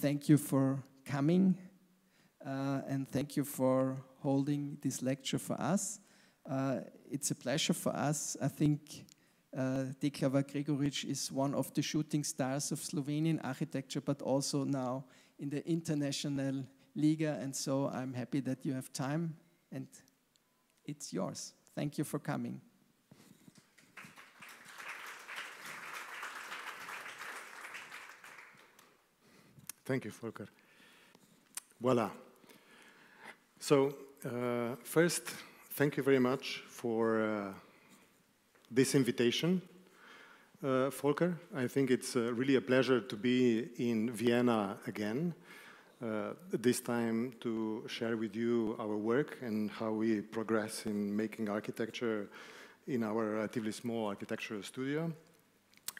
thank you for coming uh, and thank you for holding this lecture for us. Uh, it's a pleasure for us. I think uh, Dekleva Gregorič is one of the shooting stars of Slovenian architecture, but also now in the international Liga. And so I'm happy that you have time and it's yours. Thank you for coming. Thank you, Volker. Voila. So, uh, first, thank you very much for uh, this invitation, uh, Volker. I think it's uh, really a pleasure to be in Vienna again, uh, this time to share with you our work and how we progress in making architecture in our relatively small architectural studio.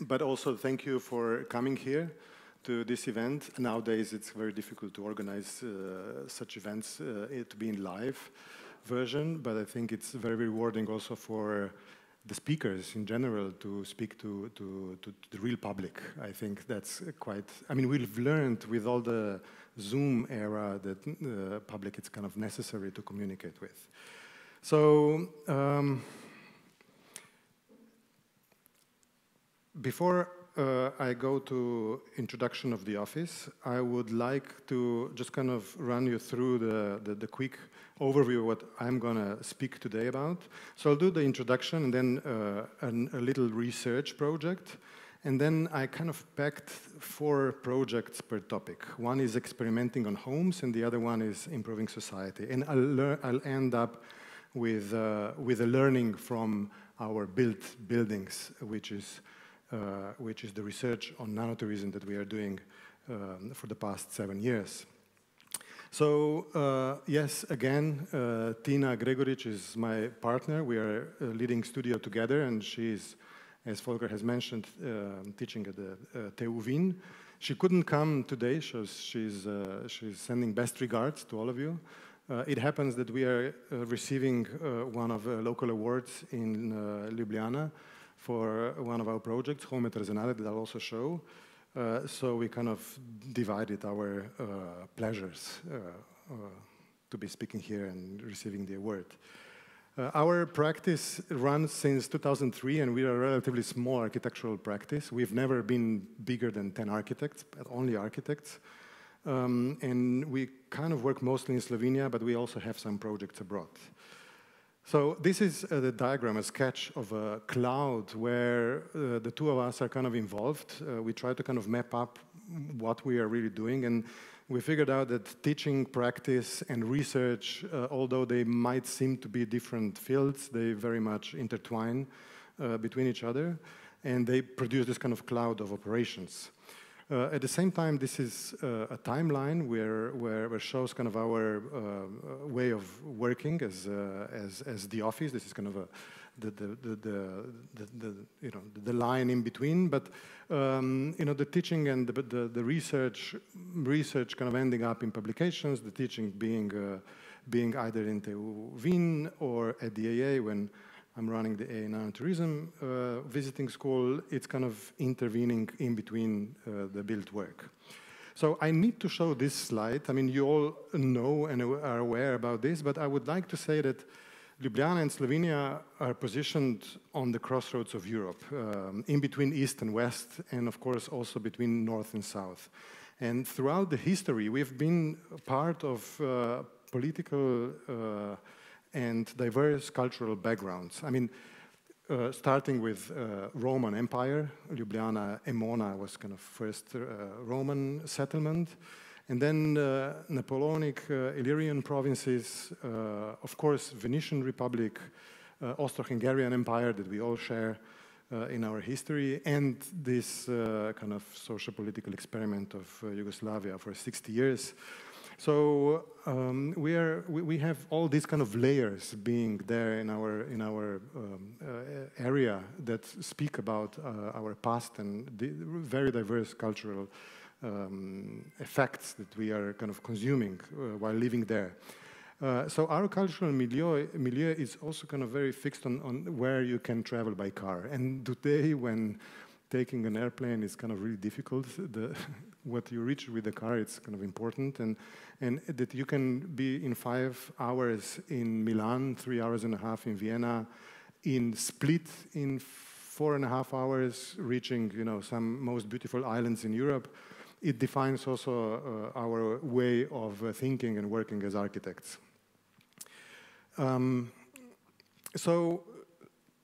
But also thank you for coming here to this event. Nowadays, it's very difficult to organize uh, such events uh, to be in live version, but I think it's very rewarding also for the speakers in general to speak to, to, to, the real public. I think that's quite, I mean, we've learned with all the Zoom era that the uh, public it's kind of necessary to communicate with. So, um, before uh, I go to introduction of the office, I would like to just kind of run you through the, the, the quick overview of what I'm going to speak today about. So I'll do the introduction and then uh, an, a little research project. And then I kind of packed four projects per topic. One is experimenting on homes, and the other one is improving society. And I'll, I'll end up with, uh, with a learning from our built buildings, which is which is the research on nanotourism that we are doing um, for the past seven years. So, uh, yes, again, uh, Tina Gregorič is my partner. We are leading studio together, and she's, as Volker has mentioned, uh, teaching at the uh, TU Wien. She couldn't come today, so she's, uh, she's sending best regards to all of you. it happens that we are receiving one of the local awards in Ljubljana for one of our projects, Home Artisanale, that I'll also show. Uh, so we kind of divided our uh, pleasures uh, uh to be speaking here and receiving the award. Uh, our practice runs since 2003, and we are a relatively small architectural practice. We've never been bigger than 10 architects, but only architects. Um, and we kind of work mostly in Slovenia, but we also have some projects abroad. So this is uh, the diagram, a sketch of a cloud where uh, the two of us are kind of involved. Uh, we try to kind of map up what we are really doing, and we figured out that teaching, practice, and research, uh, although they might seem to be different fields, they very much intertwine uh, between each other, and they produce this kind of cloud of operations. Uh, at the same time, this is uh, a timeline where, where, where, shows kind of our uh, way of working as, uh, as, as the office. This is kind of a, the, the, the, the, the, you know, the line in between. But um, you know, the teaching and the, the, the, research, research kind of ending up in publications, the teaching being, uh, being either in TU Wien or at the AA when I'm running the A Tourism uh, visiting school. It's kind of intervening in between uh, the built work. So I need to show this slide. I mean, you all know and are aware about this, but I would like to say that Ljubljana and Slovenia are positioned on the crossroads of Europe, um, in between East and West, and of course also between North and South. And throughout the history, we've been part of uh, political uh, and diverse cultural backgrounds. I mean, uh, starting with uh, Roman Empire, Ljubljana, Emona was kind of first uh, Roman settlement, and then uh, Napoleonic uh, Illyrian provinces, uh, of course, Venetian Republic, Austro-Hungarian Empire that we all share in our history, and this kind of social political experiment of Yugoslavia for 60 years. So um, we, are, we, we, have all these kind of layers being there in our, in our um, uh, area that speak about uh, our past and the very diverse cultural um, effects that we are kind of consuming uh, while living there. Uh, so our cultural milieu, milieu is also kind of very fixed on, on where you can travel by car. And today, when taking an airplane is kind of really difficult. The, what you reach with the car, it's kind of important. And, and that you can be in five hours in Milan, three hours and a half in Vienna, in Split in four and a half hours, reaching you know, some most beautiful islands in Europe. It defines also uh, our way of uh, thinking and working as architects. Um, so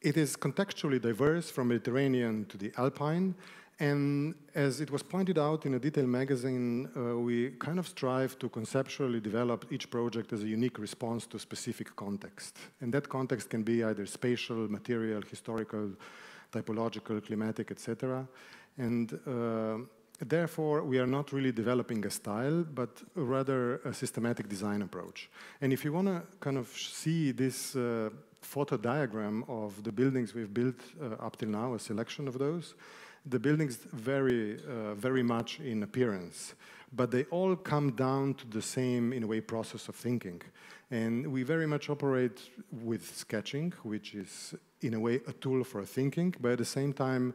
it is contextually diverse from Mediterranean to the Alpine. And as it was pointed out in a detail magazine, uh, we kind of strive to conceptually develop each project as a unique response to specific context. And that context can be either spatial, material, historical, typological, climatic, etc. And uh, therefore, we are not really developing a style, but rather a systematic design approach. And if you want to kind of see this uh, photo diagram of the buildings we've built uh, up till now, a selection of those, the buildings vary uh, very much in appearance, but they all come down to the same, in a way, process of thinking. And we very much operate with sketching, which is, in a way, a tool for thinking, but at the same time,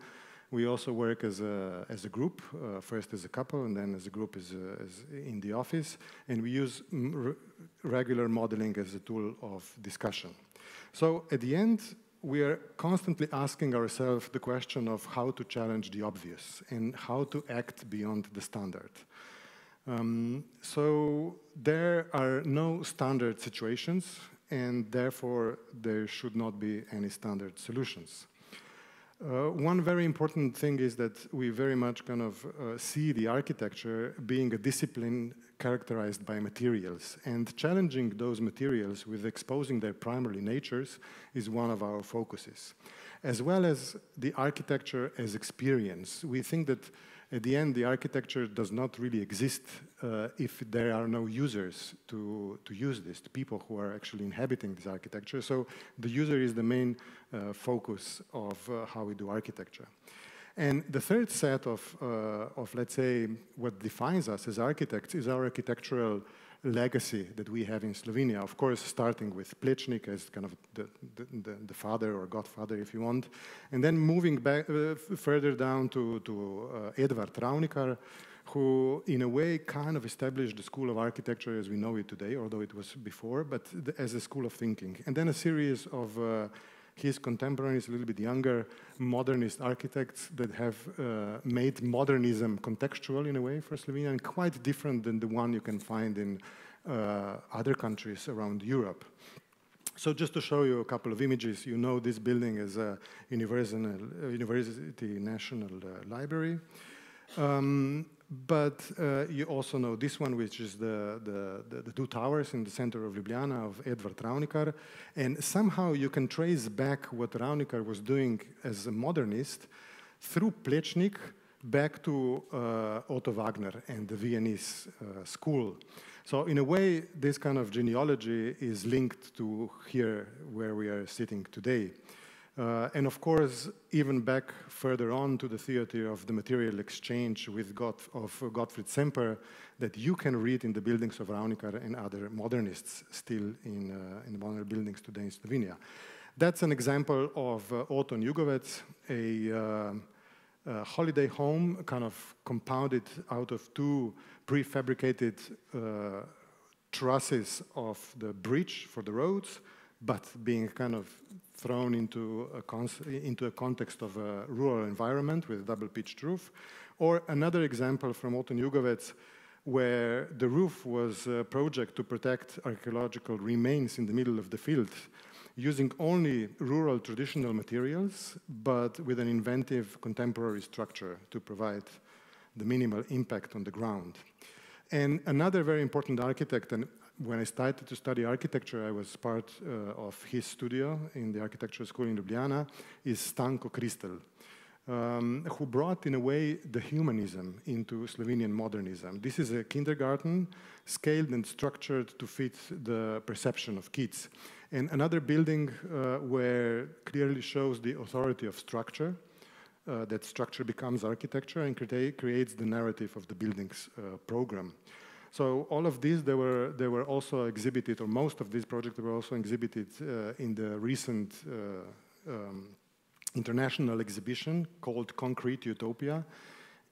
we also work as a, as a group, uh, first as a couple and then as a group a, as in the office. And we use regular modeling as a tool of discussion. So at the end, we are constantly asking ourselves the question of how to challenge the obvious and how to act beyond the standard. Um, so there are no standard situations, and therefore there should not be any standard solutions. Uh, one very important thing is that we very much kind of uh, see the architecture being a discipline characterized by materials. And challenging those materials with exposing their primary natures is one of our focuses. As well as the architecture as experience. We think that at the end, the architecture does not really exist uh, if there are no users to, to use this, the people who are actually inhabiting this architecture. So the user is the main uh, focus of uh, how we do architecture. And the third set of, uh, of, let's say, what defines us as architects is our architectural legacy that we have in Slovenia. Of course, starting with Plečnik as kind of the, the, the father or godfather, if you want, and then moving back uh, further down to, to uh, Edvard Ravnikar, who in a way kind of established the school of architecture as we know it today, although it was before, but as a school of thinking. And then a series of uh, his contemporaries, a little bit younger, modernist architects that have uh, made modernism contextual in a way for Slovenia and quite different than the one you can find in uh, other countries around Europe. So just to show you a couple of images, you know this building is a University, University National uh, Library. Um, but uh, you also know this one, which is the, the, the, the, two towers in the center of Ljubljana of Edvard Ravnikar. And somehow you can trace back what Ravnikar was doing as a modernist through Plečnik back to uh, Otto Wagner and the Viennese uh, school. So in a way, this kind of genealogy is linked to here where we are sitting today. Uh, and of course, even back further on to the theory of the material exchange with God, of Gottfried Semper that you can read in the buildings of Ravnikar and other modernists still in, uh, in modern buildings today in Slovenia. That's an example of uh, Otto Jugovec, a, uh, holiday home kind of compounded out of two prefabricated uh, trusses of the bridge for the roads, but being kind of thrown into a, into a context of a rural environment with a double pitched roof. Or another example from Otto Jugovec, where the roof was a project to protect archaeological remains in the middle of the field, using only rural traditional materials, but with an inventive contemporary structure to provide the minimal impact on the ground. And another very important architect, and when I started to study architecture, I was part uh, of his studio in the architecture school in Ljubljana, is Stanko Kristl, um, who brought, in a way, the humanism into Slovenian modernism. This is a kindergarten, scaled and structured to fit the perception of kids. And another building uh, where clearly shows the authority of structure, uh, that structure becomes architecture and creates the narrative of the building's uh, program. So all of these, they were, they were also exhibited, or most of these projects were also exhibited uh, in the recent uh, um, international exhibition called Concrete Utopia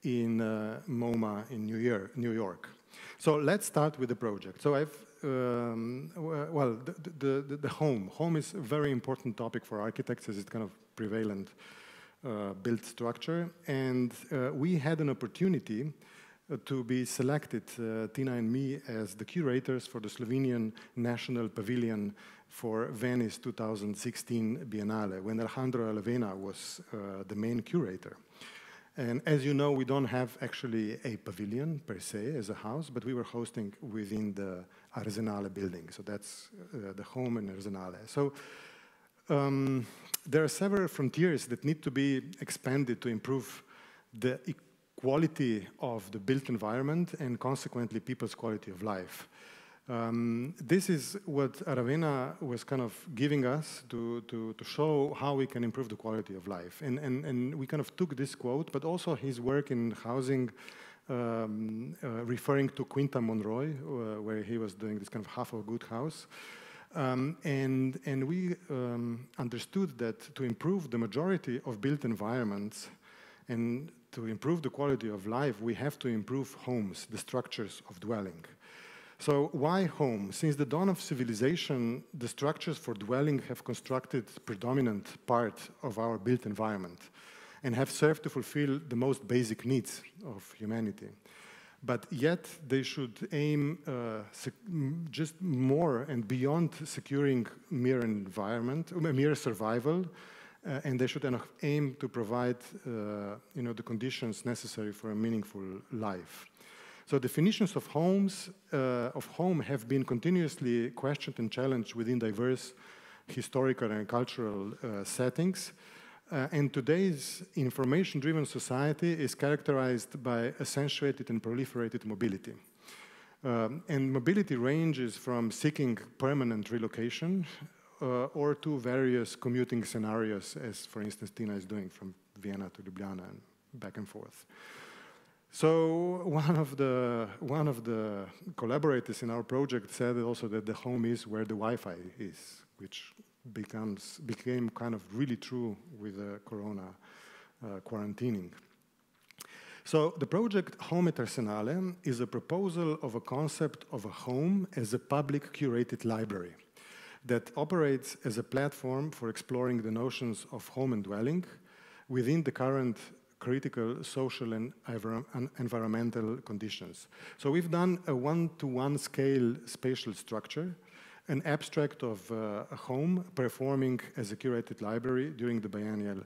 in uh, MoMA in New, Year, New York. So let's start with the project. So I've, um, well, the, the, the, home. Home is a very important topic for architects as it's kind of prevalent uh, built structure. And uh, we had an opportunity to be selected, uh, Tina and me, as the curators for the Slovenian National Pavilion for Venice 2016 Biennale, when Alejandro Aravena was uh, the main curator. And as you know, we don't have actually a pavilion per se as a house, but we were hosting within the Arsenale building. So that's uh, the home in Arsenale. So um, there are several frontiers that need to be expanded to improve the quality of the built environment and consequently people's quality of life. Um, this is what Aravena was kind of giving us to, to, to, show how we can improve the quality of life. And, and, and we kind of took this quote, but also his work in housing, um, uh, referring to Quinta Monroy, uh, where he was doing this kind of half of a good house. Um, and, and we um, understood that to improve the majority of built environments and to improve the quality of life, we have to improve homes, the structures of dwelling. So why home? Since the dawn of civilization, the structures for dwelling have constructed predominant part of our built environment and have served to fulfill the most basic needs of humanity. But yet they should aim uh, just more and beyond securing mere environment, mere survival, uh, and they should aim to provide uh, you know, the conditions necessary for a meaningful life. So definitions of homes, uh, of home have been continuously questioned and challenged within diverse historical and cultural uh, settings. Uh, and today's information-driven society is characterized by accentuated and proliferated mobility. Um, and mobility ranges from seeking permanent relocation or to various commuting scenarios, as for instance Tina is doing from Vienna to Ljubljana and back and forth. So one of the one of the collaborators in our project said also that the home is where the Wi-Fi is, which becomes became kind of really true with the Corona uh, quarantining. So the project Home at Arsenale is a proposal of a concept of a home as a public curated library that operates as a platform for exploring the notions of home and dwelling within the current critical social and environmental conditions. So we've done a one-to-one -one scale spatial structure, an abstract of uh, a home performing as a curated library during the biennial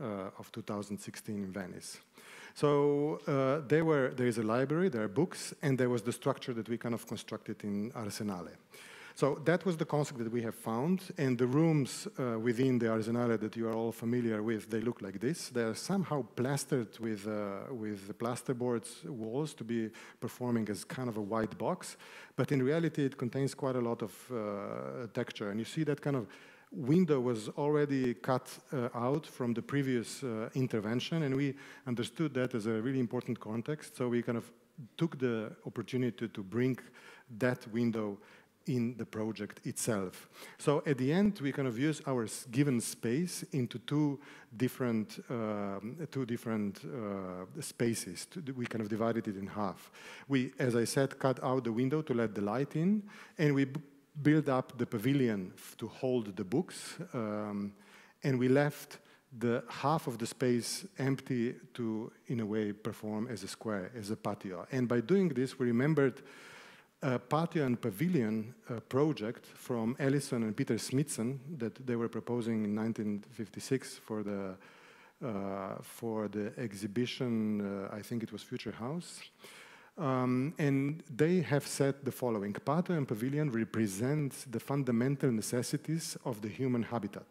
uh, of 2016 in Venice. So uh, there, were, there is a library, there are books, and there was the structure that we kind of constructed in Arsenale. So that was the concept that we have found, and the rooms uh, within the Arsenale that you are all familiar with, they look like this. They are somehow plastered with, uh, with the plasterboards walls to be performing as kind of a white box, but in reality it contains quite a lot of uh, texture, and you see that kind of window was already cut uh, out from the previous uh, intervention, and we understood that as a really important context, so we kind of took the opportunity to bring that window in the project itself. So at the end, we kind of use our given space into two different, um, two different uh, spaces. We kind of divided it in half. We, as I said, cut out the window to let the light in, and we built up the pavilion to hold the books, um, and we left the half of the space empty to, in a way, perform as a square, as a patio. And by doing this, we remembered a patio and pavilion uh, project from Alison and Peter Smithson that they were proposing in 1956 for the uh, for the exhibition. Uh, I think it was Future House. Um, and they have said the following Patio and pavilion represent the fundamental necessities of the human habitat.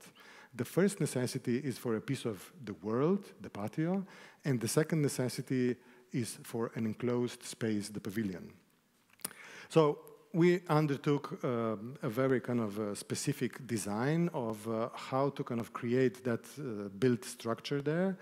The first necessity is for a piece of the world, the patio, and the second necessity is for an enclosed space, the pavilion. So we undertook um, a very kind of uh, specific design of uh, how to kind of create that uh, built structure there.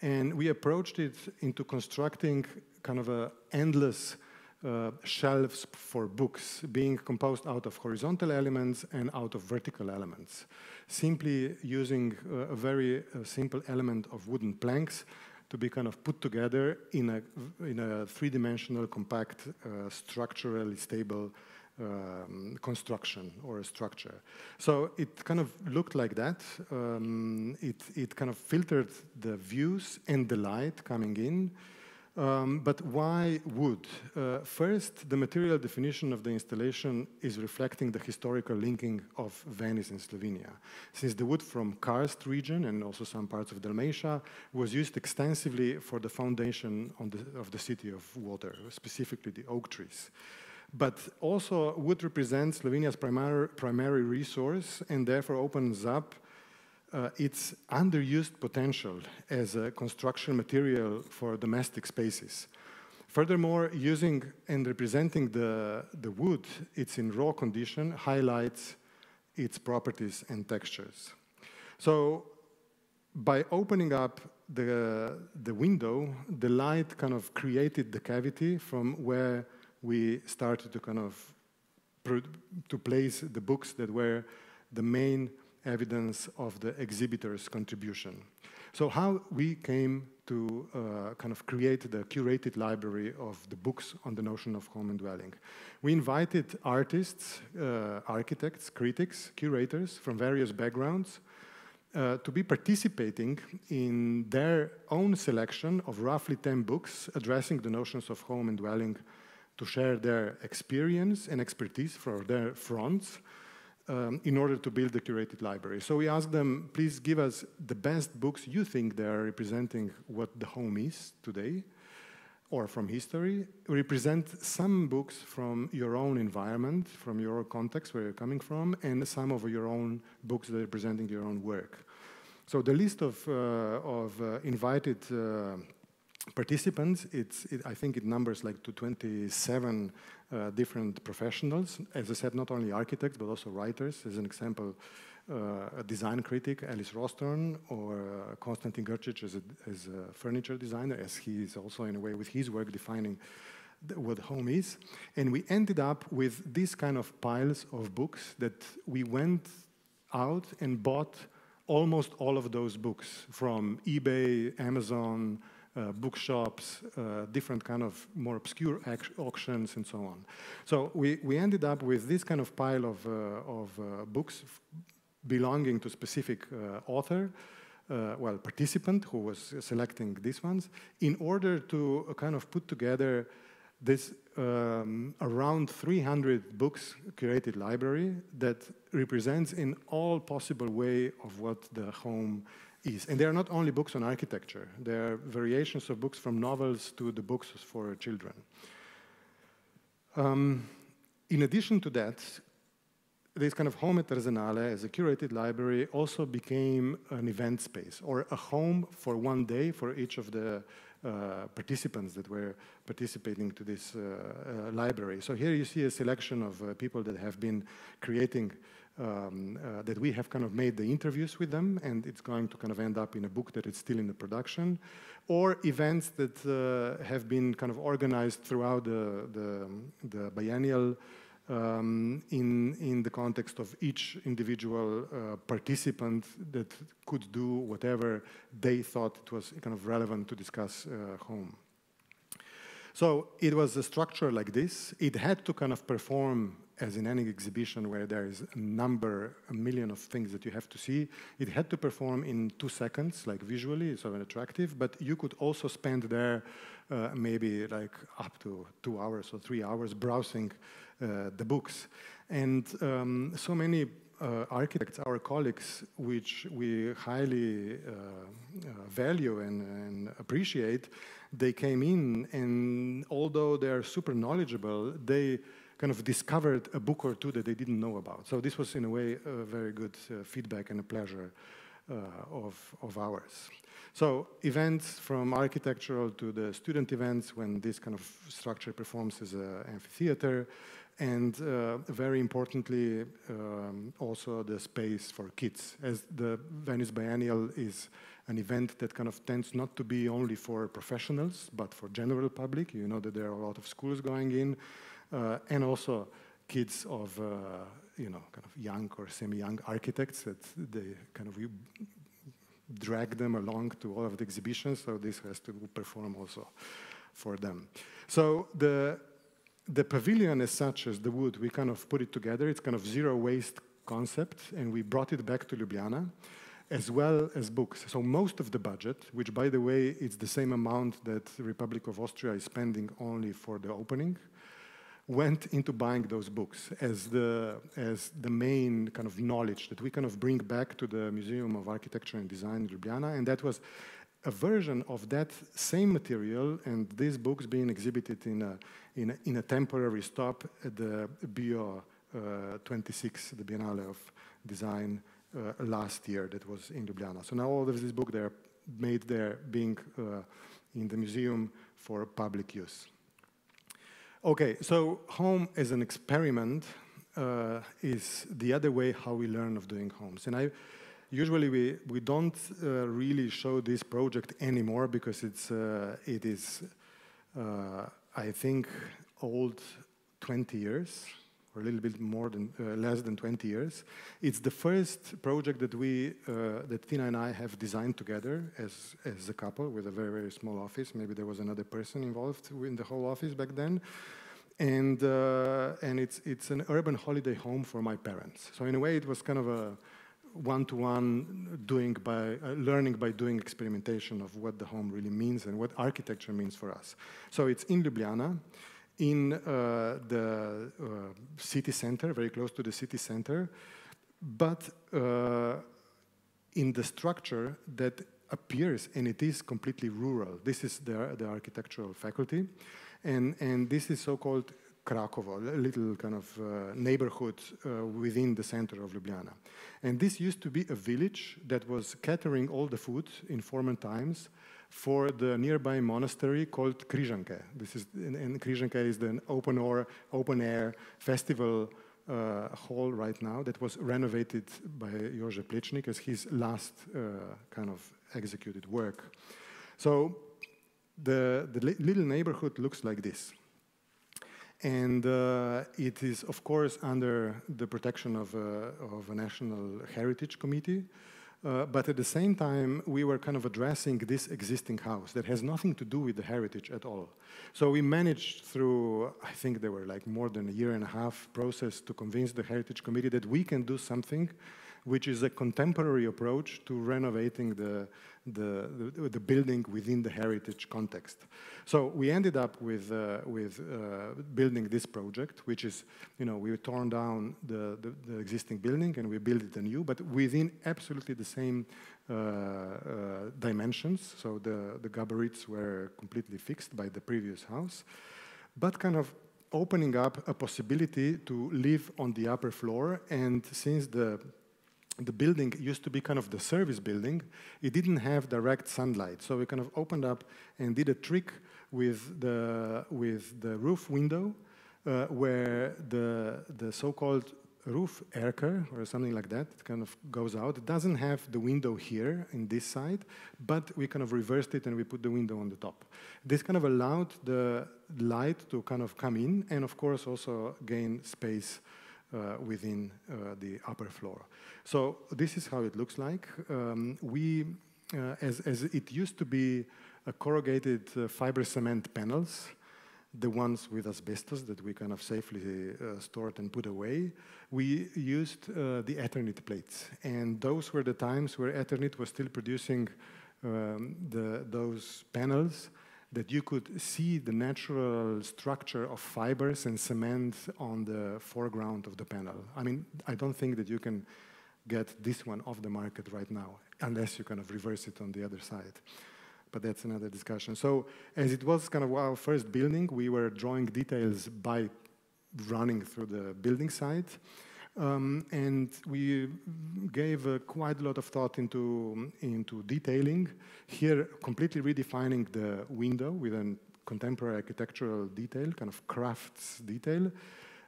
And we approached it into constructing kind of a endless uh, shelves for books being composed out of horizontal elements and out of vertical elements. Simply using uh, a very uh, simple element of wooden planks to be kind of put together in a, in a three-dimensional, compact, uh, structurally stable um, construction or a structure. So it kind of looked like that. Um, it, it kind of filtered the views and the light coming in. Um, but why wood? Uh, first, the material definition of the installation is reflecting the historical linking of Venice and Slovenia, since the wood from Karst region and also some parts of Dalmatia was used extensively for the foundation the, of the city of water, specifically the oak trees. But also, wood represents Slovenia's primary, primary resource and therefore opens up uh, its underused potential as a construction material for domestic spaces. Furthermore, using and representing the, the wood, it's in raw condition, highlights its properties and textures. So by opening up the, the window, the light kind of created the cavity from where we started to kind of to place the books that were the main evidence of the exhibitor's contribution. So how we came to uh, kind of create the curated library of the books on the notion of home and dwelling. We invited artists, uh, architects, critics, curators from various backgrounds uh, to be participating in their own selection of roughly 10 books addressing the notions of home and dwelling to share their experience and expertise for their fronts um, in order to build the curated library. So we asked them, please give us the best books you think they are representing what the home is today or from history. Represent some books from your own environment, from your context where you're coming from, and some of your own books that are representing your own work. So the list of, uh, of uh, invited uh, participants, it's, it, I think it numbers like to 27 uh, different professionals. As I said, not only architects, but also writers. As an example, uh, a design critic, Alice Rawsthorn, or uh, Konstantin Grcic as a, as a, furniture designer, as he is also in a way with his work defining what home is. And we ended up with these kind of piles of books that we went out and bought almost all of those books from eBay, Amazon, uh, bookshops, uh, different kind of more obscure auctions, and so on. So we, we ended up with this kind of pile of, uh, of books belonging to specific author, uh, well, participant who was selecting these ones, in order to uh, kind of put together this um, around 300 books curated library that represents in all possible way of what the home is. And they are not only books on architecture, they are variations of books from novels to the books for children. Um, in addition to that, this kind of home at Arsenale as a curated library also became an event space or a home for one day for each of the uh, participants that were participating to this uh, uh, library. So here you see a selection of uh, people that have been creating um, uh, that we have kind of made the interviews with them, and it's going to kind of end up in a book that is still in the production, or events that uh, have been kind of organized throughout the, the, the biennial um, in, in the context of each individual uh, participant that could do whatever they thought it was kind of relevant to discuss uh, home. So it was a structure like this. It had to kind of perform as in any exhibition where there is a number, a million of things that you have to see, it had to perform in two seconds, like visually, so attractive, but you could also spend there uh, maybe like up to two hours or three hours browsing uh, the books. And um, so many uh, architects, our colleagues, which we highly uh, uh, value and, and, appreciate, they came in, and although they're super knowledgeable, they kind of discovered a book or two that they didn't know about. So this was, in a way, a very good uh, feedback and a pleasure uh, of, of ours. So events from architectural to the student events when this kind of structure performs as an amphitheater, and uh, very importantly, um, also the space for kids, as the Venice Biennial is an event that kind of tends not to be only for professionals, but for general public. You know that there are a lot of schools going in, and also kids of, uh, you know, kind of young or semi-young architects that they kind of drag them along to all of the exhibitions. So this has to perform also for them. So the the pavilion as such as the wood, we kind of put it together. It's kind of zero waste concept, and we brought it back to Ljubljana, as well as books. So most of the budget, which by the way, it's the same amount that the Republic of Austria is spending only for the opening, went into buying those books as the, as the main kind of knowledge that we kind of bring back to the Museum of Architecture and Design in Ljubljana. And that was a version of that same material and these books being exhibited in a, in a, in a temporary stop at the Bio uh, 26, the Biennale of Design uh, last year that was in Ljubljana. So now all of these books, they're made there being uh, in the museum for public use. Okay, so home as an experiment uh, is the other way how we learn of doing homes. And I usually we, we don't uh, really show this project anymore because it's, uh, it is, uh, I think, old 20 years or a little bit more than, uh, less than 20 years. It's the first project that we, uh, that Tina and I have designed together as, as a couple with a very, very small office. Maybe there was another person involved in the whole office back then. And, uh, and it's, it's an urban holiday home for my parents. So in a way, it was kind of a, one-to-one doing by uh, learning by doing experimentation of what the home really means and what architecture means for us. So it's in Ljubljana, in uh, the uh, city center, very close to the city center, but uh, in the structure that appears, and it is completely rural. This is the, the architectural faculty, and, and this is so-called Krakovo, a little kind of uh, neighborhood uh, within the center of Ljubljana. And this used to be a village that was catering all the food in former times for the nearby monastery called Križanke. This is, and Križanke is the open, or, open air festival uh, hall right now that was renovated by Jože Plečnik as his last uh, kind of executed work. So the, the li little neighborhood looks like this. And uh, it is, of course, under the protection of a, of a National Heritage Committee. Uh, but at the same time, we were kind of addressing this existing house that has nothing to do with the heritage at all. So we managed through, I think there were like more than a year and a half process to convince the Heritage Committee that we can do something which is a contemporary approach to renovating the, the, the, the building within the heritage context. So we ended up with, uh, with uh, building this project, which is, you know, we torn down the, the, the, existing building and we built it anew, but within absolutely the same uh, uh, dimensions. So the, the gabarites were completely fixed by the previous house, but kind of opening up a possibility to live on the upper floor. And since the the building used to be kind of the service building. It didn't have direct sunlight. So we kind of opened up and did a trick with the, with the roof window uh, where the, the so-called roof erker or something like that it kind of goes out. It doesn't have the window here in this side, but we kind of reversed it and we put the window on the top. This kind of allowed the light to kind of come in and of course also gain space uh, within uh, the upper floor. So this is how it looks like. Um, we, uh, as, as it used to be a corrugated fiber cement panels, the ones with asbestos that we kind of safely uh, stored and put away, we used uh, the Eternit plates. And those were the times where Eternit was still producing um, the, those panels that you could see the natural structure of fibers and cement on the foreground of the panel. I mean, I don't think that you can get this one off the market right now, unless you kind of reverse it on the other side. But that's another discussion. So as it was kind of our first building, we were drawing details by running through the building site. Um, and we gave uh, quite a lot of thought into, into detailing. Here, completely redefining the window with a contemporary architectural detail, kind of crafts detail.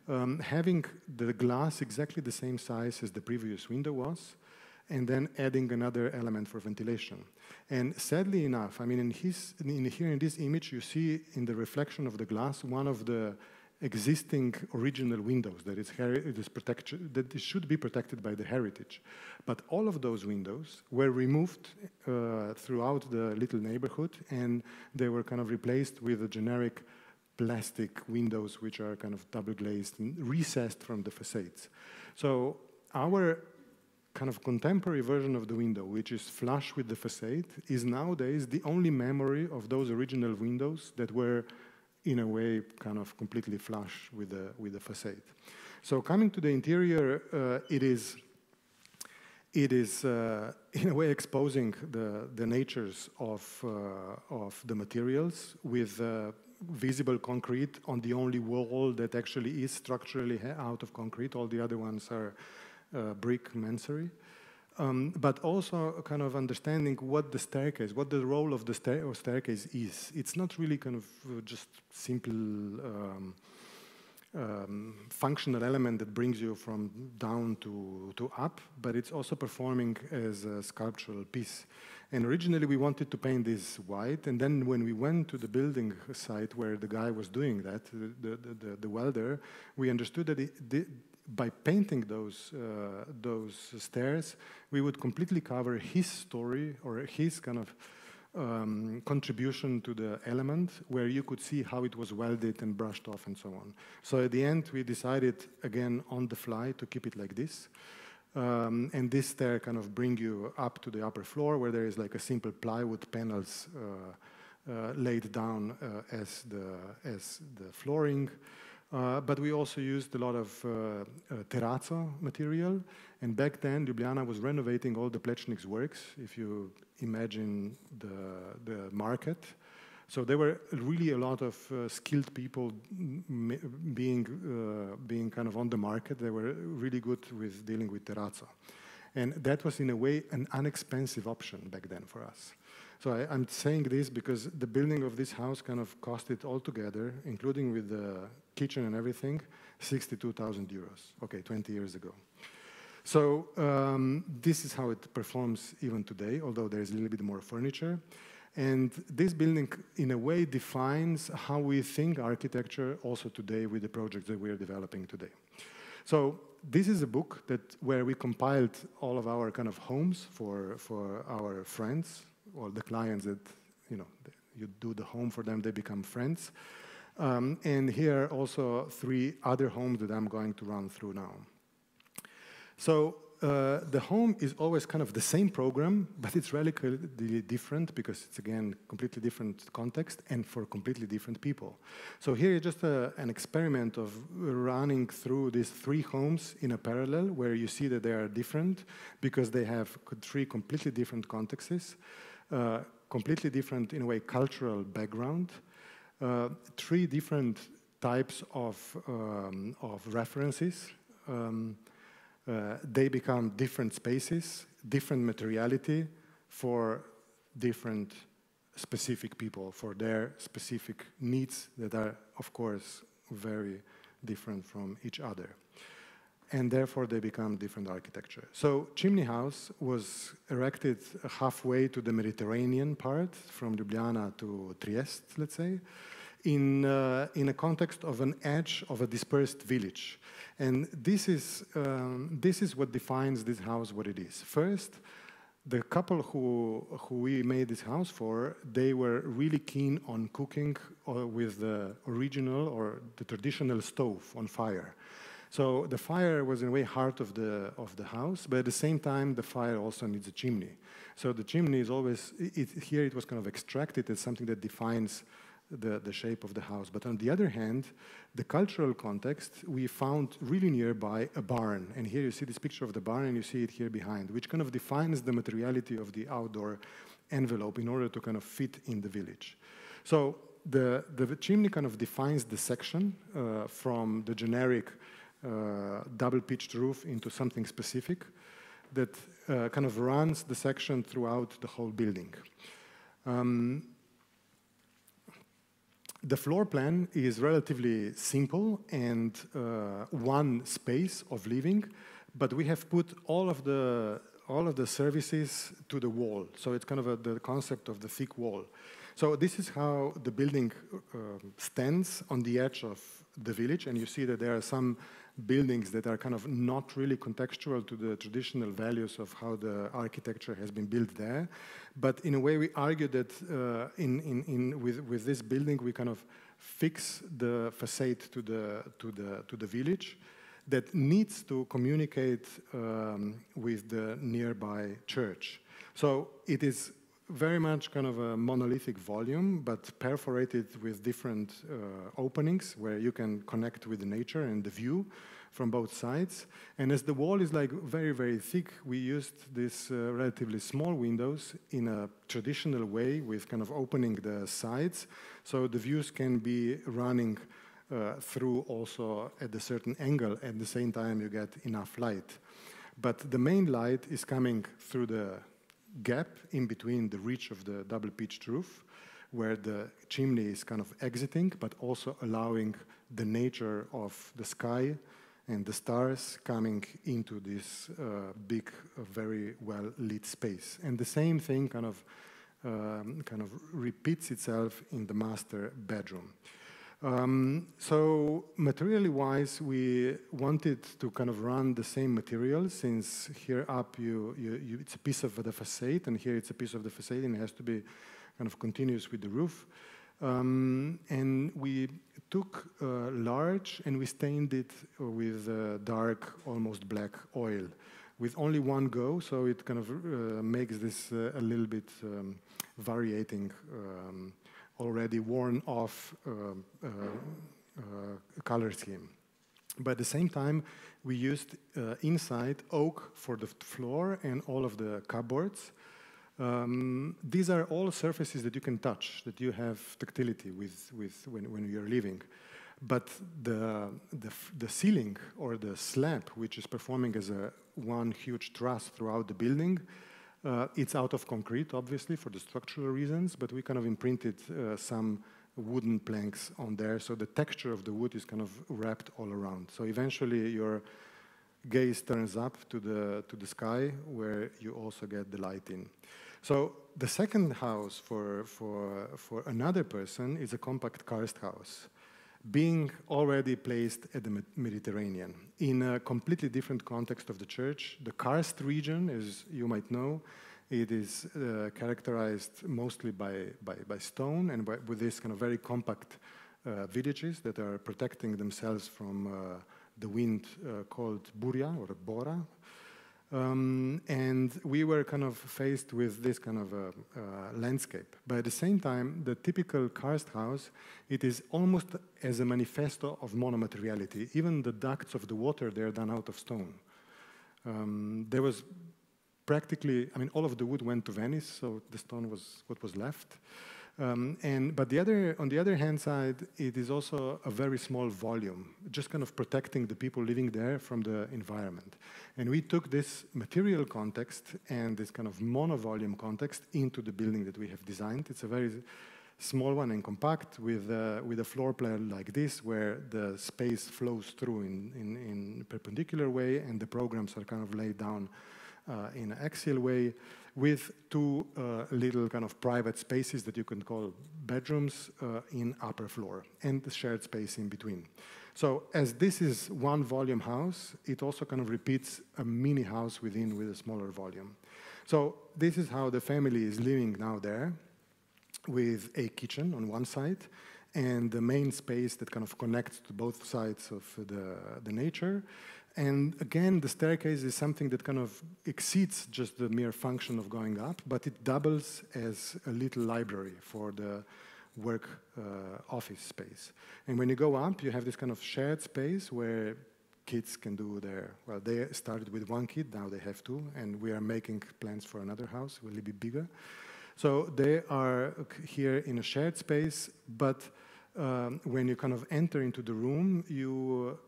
Um, having the glass exactly the same size as the previous window was, and then adding another element for ventilation. And sadly enough, I mean, in, his, in here in this image, you see in the reflection of the glass one of the existing original windows that is, is that should be protected by the heritage. But all of those windows were removed uh, throughout the little neighborhood and they were kind of replaced with a generic plastic windows which are kind of double glazed and recessed from the facades. So our kind of contemporary version of the window, which is flush with the facade, is nowadays the only memory of those original windows that were in a way kind of completely flush with the, with the facade. So coming to the interior, uh, it is, it is uh, in a way exposing the, the natures of, uh, of the materials with uh, visible concrete on the only wall that actually is structurally out of concrete. All the other ones are uh, brick masonry. Um, but also kind of understanding what the staircase, what the role of the stair staircase is. It's not really kind of uh, just simple um, um, functional element that brings you from down to, to up, but it's also performing as a sculptural piece. And originally we wanted to paint this white, and then when we went to the building site where the guy was doing that, the, the, the, the welder, we understood that it, by painting those, uh, those stairs, we would completely cover his story or his kind of um, contribution to the element where you could see how it was welded and brushed off and so on. So at the end, we decided again on the fly to keep it like this. Um, and this stair kind of bring you up to the upper floor where there is like a simple plywood panels uh, uh, laid down uh, as, the, as the flooring. Uh, but we also used a lot of uh, uh, terrazzo material. And back then, Ljubljana was renovating all the Plečnik's works, if you imagine the, the market. So there were really a lot of uh, skilled people being, uh, being kind of on the market. They were really good with dealing with terrazzo. And that was, in a way, an inexpensive option back then for us. So I, am saying this because the building of this house kind of cost it all together, including with the kitchen and everything, 62,000 euros, okay, 20 years ago. So um, this is how it performs even today, although there's a little bit more furniture. And this building, in a way, defines how we think architecture also today with the projects that we're developing today. So this is a book that where we compiled all of our kind of homes for, for our friends, or the clients that, you know, you do the home for them, they become friends. Um, and here are also three other homes that I'm going to run through now. So uh, the home is always kind of the same program, but it's radically different because it's again completely different context and for completely different people. So here is just a, an experiment of running through these three homes in a parallel where you see that they are different because they have three completely different contexts, completely different in a way cultural background, uh, three different types of, um, of references. Um, uh, they become different spaces, different materiality for different specific people, for their specific needs that are, of course, very different from each other. And therefore, they become different architecture. So, Chimney House was erected halfway to the Mediterranean part, from Ljubljana to Trieste, let's say in, uh, in a context of an edge of a dispersed village. And this is, um, this is what defines this house what it is. First, the couple who, who we made this house for, they were really keen on cooking uh, with the original or the traditional stove on fire. So the fire was in a way heart of the, of the house, but at the same time, the fire also needs a chimney. So the chimney is always, it, here it was kind of extracted as something that defines the, the shape of the house. But on the other hand, the cultural context, we found really nearby a barn. And here you see this picture of the barn, and you see it here behind, which kind of defines the materiality of the outdoor envelope in order to kind of fit in the village. So the, the chimney kind of defines the section uh, from the generic uh, double-pitched roof into something specific that uh, kind of runs the section throughout the whole building. Um, the floor plan is relatively simple and uh, one space of living, but we have put all of the all of the services to the wall. So it's kind of a, the concept of the thick wall. So this is how the building uh, stands on the edge of the village, and you see that there are some buildings that are kind of not really contextual to the traditional values of how the architecture has been built there. But in a way, we argue that uh, in, in, in with, with this building, we kind of fix the facade to the, to the, to the village that needs to communicate um, with the nearby church. So it is very much kind of a monolithic volume, but perforated with different uh, openings where you can connect with nature and the view from both sides. And as the wall is like very, very thick, we used these uh, relatively small windows in a traditional way with kind of opening the sides. So the views can be running uh, through also at a certain angle. At the same time, you get enough light. But the main light is coming through the gap in between the reach of the double pitched roof, where the chimney is kind of exiting, but also allowing the nature of the sky and the stars coming into this uh, big, uh, very well lit space. And the same thing kind of um, kind of repeats itself in the master bedroom. Um, so materially wise, we wanted to kind of run the same material since here up you, you, you, it's a piece of the facade and here it's a piece of the facade and it has to be kind of continuous with the roof. Um, and we took uh, larch and we stained it with uh, dark, almost black oil with only one go, so it kind of uh, makes this uh, a little bit um, variating um, already worn off um, color scheme. But at the same time, we used inside oak for the floor and all of the cupboards. Um, these are all surfaces that you can touch, that you have tactility with, with when, when you're living. But the, the, the, ceiling or the slab, which is performing as a one huge truss throughout the building, uh, it's out of concrete, obviously, for the structural reasons, but we kind of imprinted uh, some wooden planks on there, so the texture of the wood is kind of wrapped all around. So eventually your gaze turns up to the, to the sky, where you also get the light in. So the second house for, for, for another person is a compact karst house being already placed at the Mediterranean in a completely different context of the church. The karst region, as you might know, it is uh, characterized mostly by, by, by stone and by, with this kind of very compact uh, villages that are protecting themselves from uh, the wind uh, called burja or bora, um, and we were kind of faced with this kind of a, landscape. But at the same time, the typical karst house, it is almost as a manifesto of monomateriality. Even the ducts of the water, they're done out of stone. Um, there was practically, I mean, all of the wood went to Venice, so the stone was what was left. Um, and, but the other, on the other hand side, it is also a very small volume, just kind of protecting the people living there from the environment. And we took this material context and this kind of mono-volume context into the building that we have designed. It's a very small one and compact with, uh, with a floor plan like this, where the space flows through in, in, in perpendicular way and the programs are kind of laid down uh, in an axial way with two uh, little kind of private spaces that you can call bedrooms uh, in upper floor and the shared space in between. So as this is one volume house, it also kind of repeats a mini house within with a smaller volume. So this is how the family is living now there with a kitchen on one side and the main space that kind of connects to both sides of the, the nature and again, the staircase is something that kind of exceeds just the mere function of going up, but it doubles as a little library for the work uh, office space. And when you go up, you have this kind of shared space where kids can do their, well, they started with one kid, now they have two, and we are making plans for another house, will it be bigger? So they are here in a shared space, but um, when you kind of enter into the room, you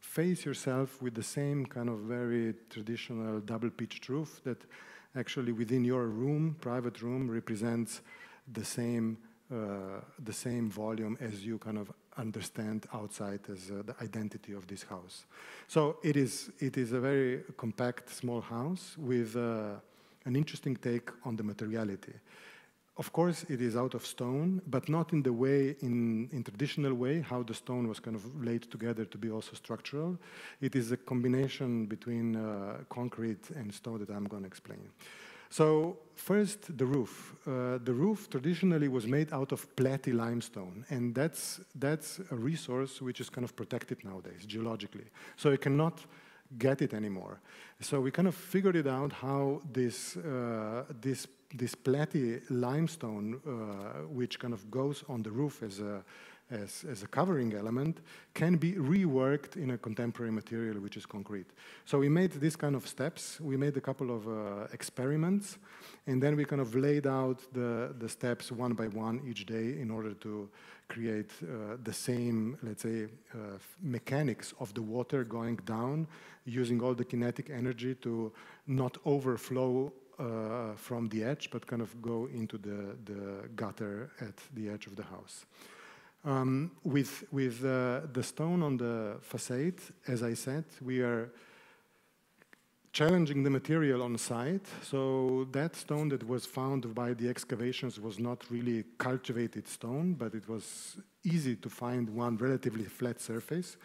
face yourself with the same kind of very traditional double pitched roof that actually within your room, private room, represents the same, uh, the same volume as you kind of understand outside as uh, the identity of this house. So it is, it is a very compact, small house with uh, an interesting take on the materiality. Of course, it is out of stone, but not in the way, in, in traditional way, how the stone was kind of laid together to be also structural. It is a combination between uh, concrete and stone that I'm going to explain. So first, the roof. Uh, the roof traditionally was made out of platy limestone, and that's, that's a resource which is kind of protected nowadays, geologically. So you cannot get it anymore. So we kind of figured it out how this, uh, this, this platy limestone, uh, which kind of goes on the roof as a, as, as a covering element, can be reworked in a contemporary material, which is concrete. So we made this kind of steps. We made a couple of uh, experiments, and then we kind of laid out the, the steps one by one each day in order to create uh, the same, let's say, uh, mechanics of the water going down, using all the kinetic energy to not overflow uh, from the edge, but kind of go into the, the gutter at the edge of the house. Um, with with uh, the stone on the facade, as I said, we are challenging the material on site. So that stone that was found by the excavations was not really cultivated stone, but it was easy to find one relatively flat surface.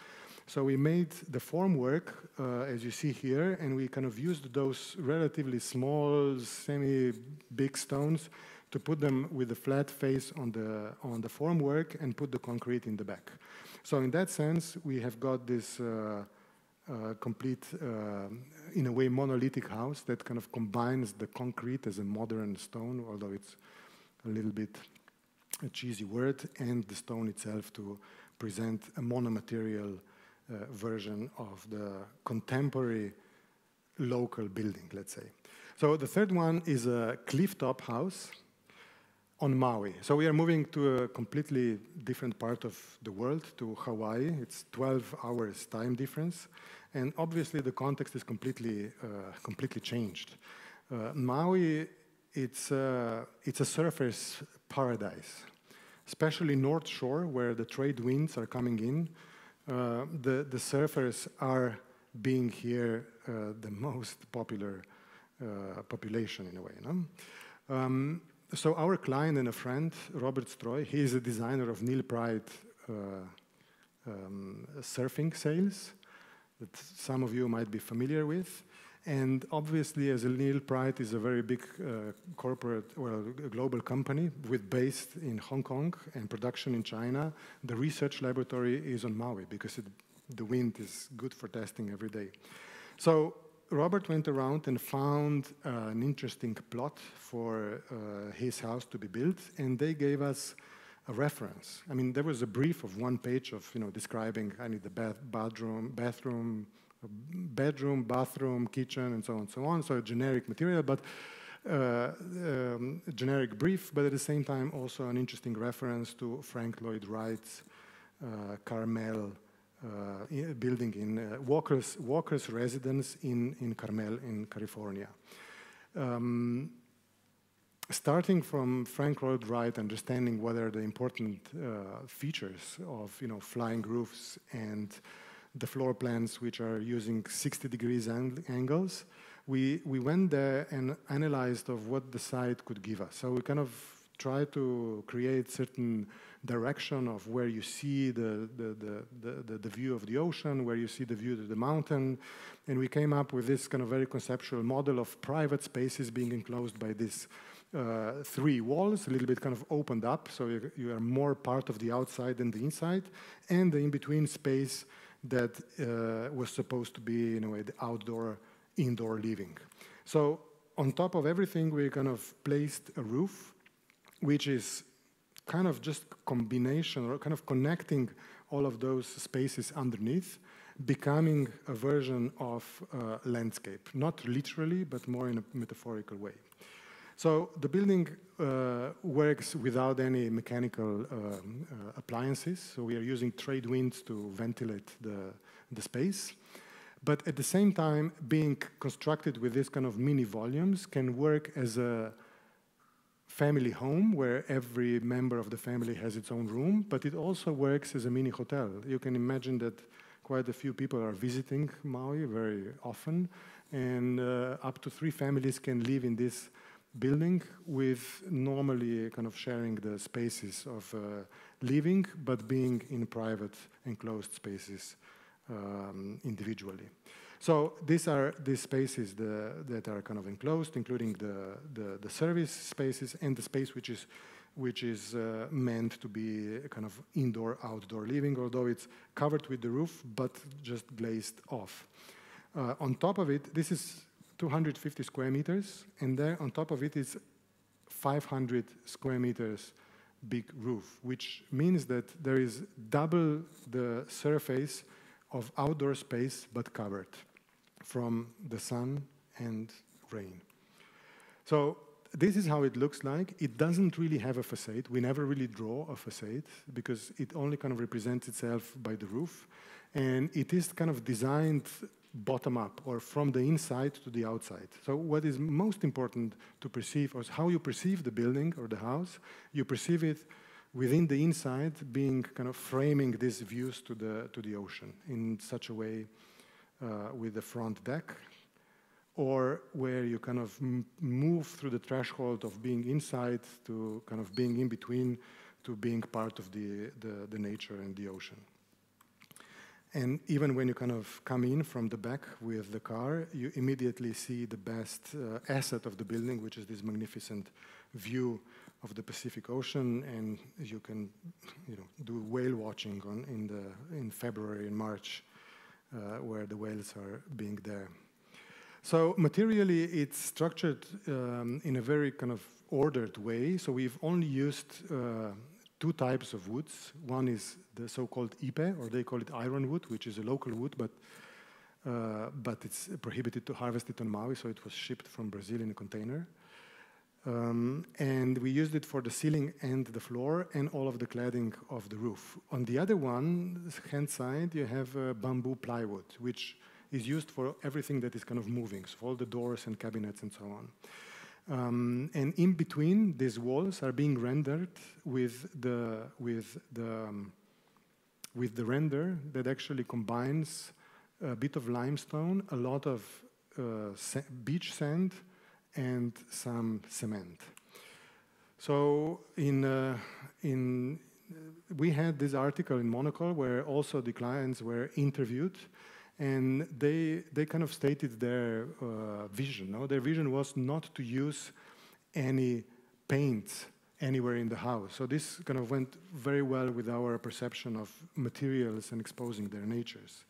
So we made the formwork, uh, as you see here, and we kind of used those relatively small, semi-big stones to put them with a flat face on the, on the formwork and put the concrete in the back. So in that sense, we have got this uh, uh, complete, uh, in a way, monolithic house that kind of combines the concrete as a modern stone, although it's a little bit a cheesy word, and the stone itself to present a monomaterial uh, version of the contemporary local building, let's say. So the third one is a cliff top house on Maui. So we are moving to a completely different part of the world, to Hawaii. It's 12 hours time difference. And obviously the context is completely, uh, completely changed. Uh, Maui, it's, uh, it's a surfer's paradise, especially North Shore, where the trade winds are coming in. Uh, the, the surfers are being here uh, the most popular uh, population in a way. No? Um, so our client and a friend, Robert Stroj, he is a designer of NeilPryde uh, um, surfing sails that some of you might be familiar with. And obviously, as NeilPryde is a very big uh, corporate, well, global company with based in Hong Kong and production in China, the research laboratory is on Maui because it, the wind is good for testing every day. So Robert went around and found uh, an interesting plot for uh, his house to be built, and they gave us a reference. I mean, there was a brief of one page of you know describing I need the bath, bathroom, bathroom, bedroom, bathroom, kitchen, and so on and so on. So a generic material, but uh, um, generic brief, but at the same time also an interesting reference to Frank Lloyd Wright's uh, Carmel uh, building in uh, Walker's, Walker's residence in, in Carmel in California. Um, starting from Frank Lloyd Wright, understanding what are the important uh, features of you know flying roofs and the floor plans which are using 60 degrees ang angles, we we went there and analyzed of what the site could give us. So we kind of try to create certain direction of where you see the, the, the, the, the view of the ocean, where you see the view of the mountain. And we came up with this kind of very conceptual model of private spaces being enclosed by these uh, three walls, a little bit kind of opened up, so you, you, are more part of the outside than the inside, and the in-between space that uh, was supposed to be, in a way, the outdoor, indoor living. So on top of everything, we kind of placed a roof which is kind of just combination or kind of connecting all of those spaces underneath, becoming a version of uh, landscape, not literally, but more in a metaphorical way. So the building uh, works without any mechanical um, uh, appliances. So we are using trade winds to ventilate the, the space. But at the same time, being constructed with this kind of mini volumes can work as a family home where every member of the family has its own room, but it also works as a mini hotel. You can imagine that quite a few people are visiting Maui very often, and uh, up to three families can live in this building with normally kind of sharing the spaces of uh, living, but being in private enclosed spaces um, individually. So these are these spaces the, that are kind of enclosed, including the, the, the, service spaces and the space which is which is uh, meant to be kind of indoor outdoor living, although it's covered with the roof but just glazed off. Uh, on top of it, this is 250 square meters, and there on top of it is 500 square meters big roof, which means that there is double the surface of outdoor space but covered from the sun and rain. So this is how it looks like. It doesn't really have a facade. We never really draw a facade because it only kind of represents itself by the roof. And it is kind of designed bottom up or from the inside to the outside. So what is most important to perceive is how you perceive the building or the house. You perceive it within the inside being kind of framing these views to the, to the ocean in such a way uh, with the front deck or where you kind of move through the threshold of being inside to kind of being in between to being part of the, the, the nature and the ocean. And even when you kind of come in from the back with the car, you immediately see the best uh, asset of the building, which is this magnificent view of the Pacific Ocean, and you can, you know, do whale watching on in the in February and March, uh, where the whales are being there. So materially, it's structured um, in a very kind of ordered way. So we've only used uh, two types of woods. One is the so-called ipe, or they call it ironwood, which is a local wood, but uh, but it's prohibited to harvest it on Maui, so it was shipped from Brazil in a container. Um, and we used it for the ceiling and the floor and all of the cladding of the roof. On the other one, hand side, you have uh, bamboo plywood, which is used for everything that is kind of moving, so all the doors and cabinets and so on. Um, and in between, these walls are being rendered with the, with the, um, with the render that actually combines a bit of limestone, a lot of uh, sa beach sand, and some cement. So in, uh, in, we had this article in Monocle where also the clients were interviewed and they, they kind of stated their uh, vision. No? Their vision was not to use any paint anywhere in the house. So this kind of went very well with our perception of materials and exposing their natures.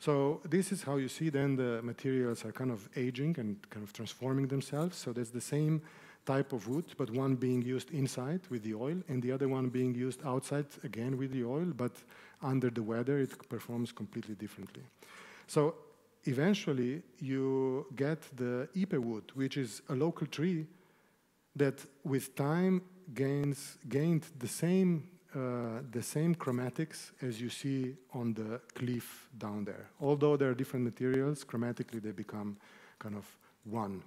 So this is how you see then the materials are kind of aging and kind of transforming themselves. So there's the same type of wood, but one being used inside with the oil and the other one being used outside again with the oil, but under the weather it performs completely differently. So eventually you get the ipe wood, which is a local tree that with time gains, gained the same, uh, the same chromatics as you see on the cliff down there. Although there are different materials, chromatically they become kind of one.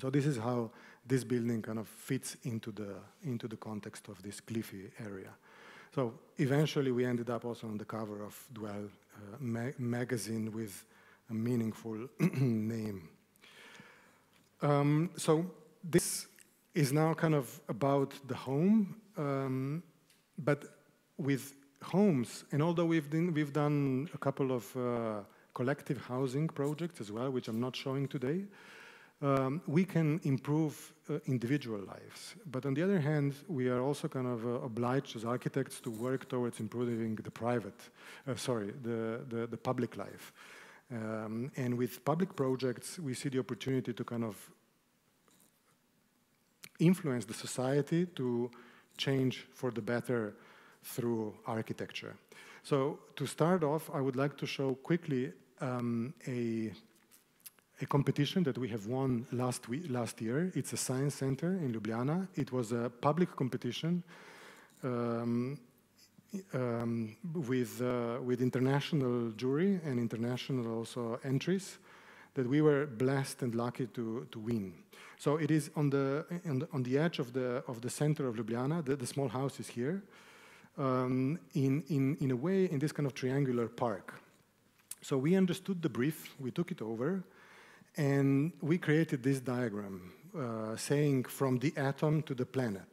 So this is how this building kind of fits into the, into the context of this cliffy area. So eventually we ended up also on the cover of Dwell ma magazine with a meaningful name. Um, so this is now kind of about the home, um, but with homes, and although we've, done, we've done a couple of uh, collective housing projects as well, which I'm not showing today, um, we can improve uh, individual lives. But on the other hand, we are also kind of uh, obliged as architects to work towards improving the private, uh, sorry, the, the, the, public life. Um, and with public projects, we see the opportunity to kind of influence the society to change for the better through architecture. So to start off, I would like to show quickly um, a a competition that we have won last, week, last year. It's a science center in Ljubljana. It was a public competition um, um, with, uh, with international jury and international also entries that we were blessed and lucky to, to win. So it is on the, on the, on the edge of the, of the center of Ljubljana, the, the small house is here, um, in, in, in a way in this kind of triangular park. So we understood the brief, we took it over, and we created this diagram uh, saying from the atom to the planet.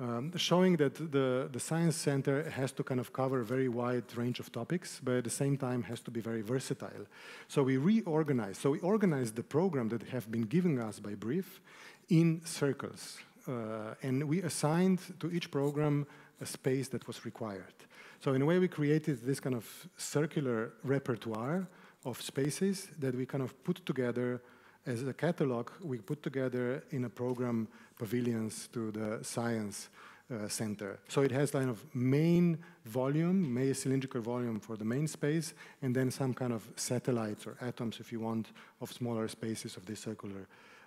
Um, showing that the, the Science Center has to kind of cover a very wide range of topics, but at the same time has to be very versatile. So we reorganized. So we organized the program that have been given us by Brief in circles. Uh, and we assigned to each program a space that was required. So in a way, we created this kind of circular repertoire of spaces that we kind of put together as a catalog, we put together in a program pavilions to the science uh, center. So it has kind of main volume, main cylindrical volume for the main space, and then some kind of satellites or atoms, if you want, of smaller spaces of these circular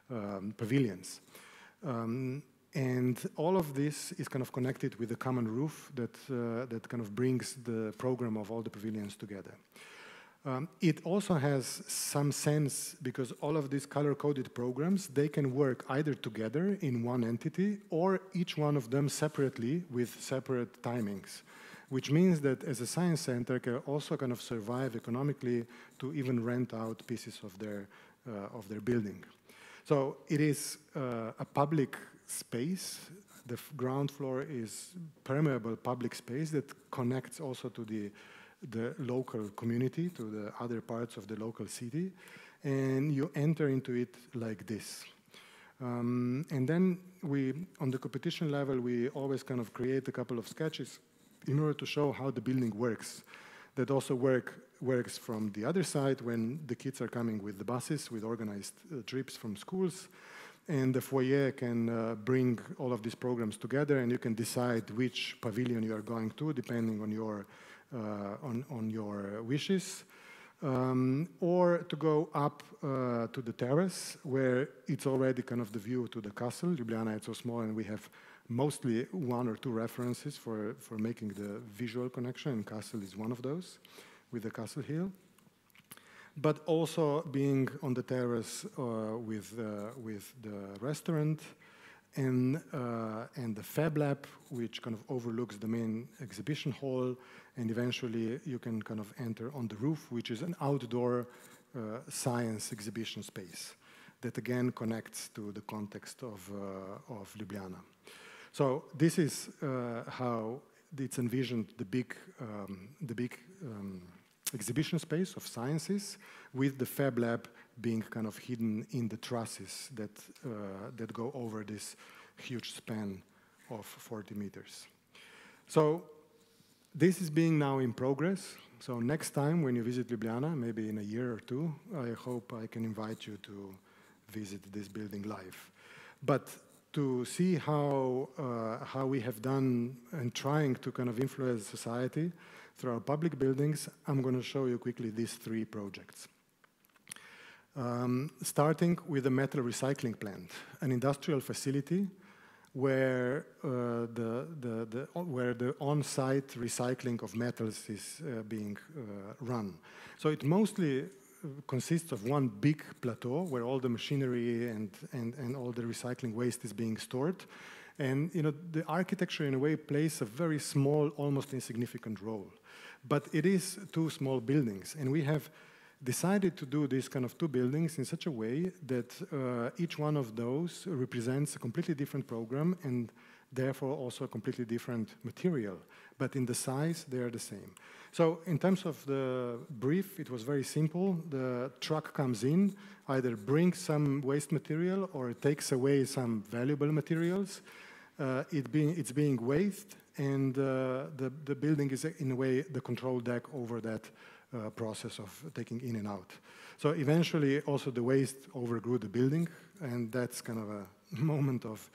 um, pavilions. Um, and all of this is kind of connected with the common roof that, uh, that kind of brings the program of all the pavilions together. Um, it also has some sense because all of these color-coded programs, they can work either together in one entity or each one of them separately with separate timings, which means that as a science center can also kind of survive economically to even rent out pieces of their, uh, of their building. So it is uh, a public space. The ground floor is permeable public space that connects also to the the local community, to the other parts of the local city, and you enter into it like this. Um, and then we, on the competition level, we always kind of create a couple of sketches in order to show how the building works. That also work works from the other side when the kids are coming with the buses with organized uh, trips from schools. And the foyer can uh, bring all of these programs together, and you can decide which pavilion you are going to, depending on your on, on your wishes. Um, or to go up uh, to the terrace where it's already kind of the view to the castle. Ljubljana is so small and we have mostly one or two references for, for making the visual connection and castle is one of those with the castle hill. But also being on the terrace uh, with, uh, with the restaurant and, uh, and the Fab Lab, which kind of overlooks the main exhibition hall, and eventually you can kind of enter on the roof, which is an outdoor uh, science exhibition space that again connects to the context of, uh, of Ljubljana. So this is uh, how it's envisioned the big, um, the big um, exhibition space of sciences with the Fab Lab being kind of hidden in the trusses that, uh, that go over this huge span of 40 meters. So this is being now in progress. So next time when you visit Ljubljana, maybe in a year or two, I hope I can invite you to visit this building live. But to see how, uh, how we have done and trying to kind of influence society through our public buildings, I'm going to show you quickly these three projects. Um, starting with the metal recycling plant, an industrial facility where uh, the, the, the, where the on-site recycling of metals is uh, being uh, run. So it mostly uh, consists of one big plateau where all the machinery and, and, and all the recycling waste is being stored. And you know, the architecture in a way plays a very small, almost insignificant role. But it is two small buildings, and we have decided to do these kind of two buildings in such a way that uh, each one of those represents a completely different program and therefore also a completely different material. But in the size, they are the same. So in terms of the brief, it was very simple. The truck comes in, either brings some waste material or takes away some valuable materials. Uh, it being, it's being weighed, and uh, the, the building is in a way the control deck over that uh, process of taking in and out. So eventually also the waste overgrew the building and that's kind of a moment of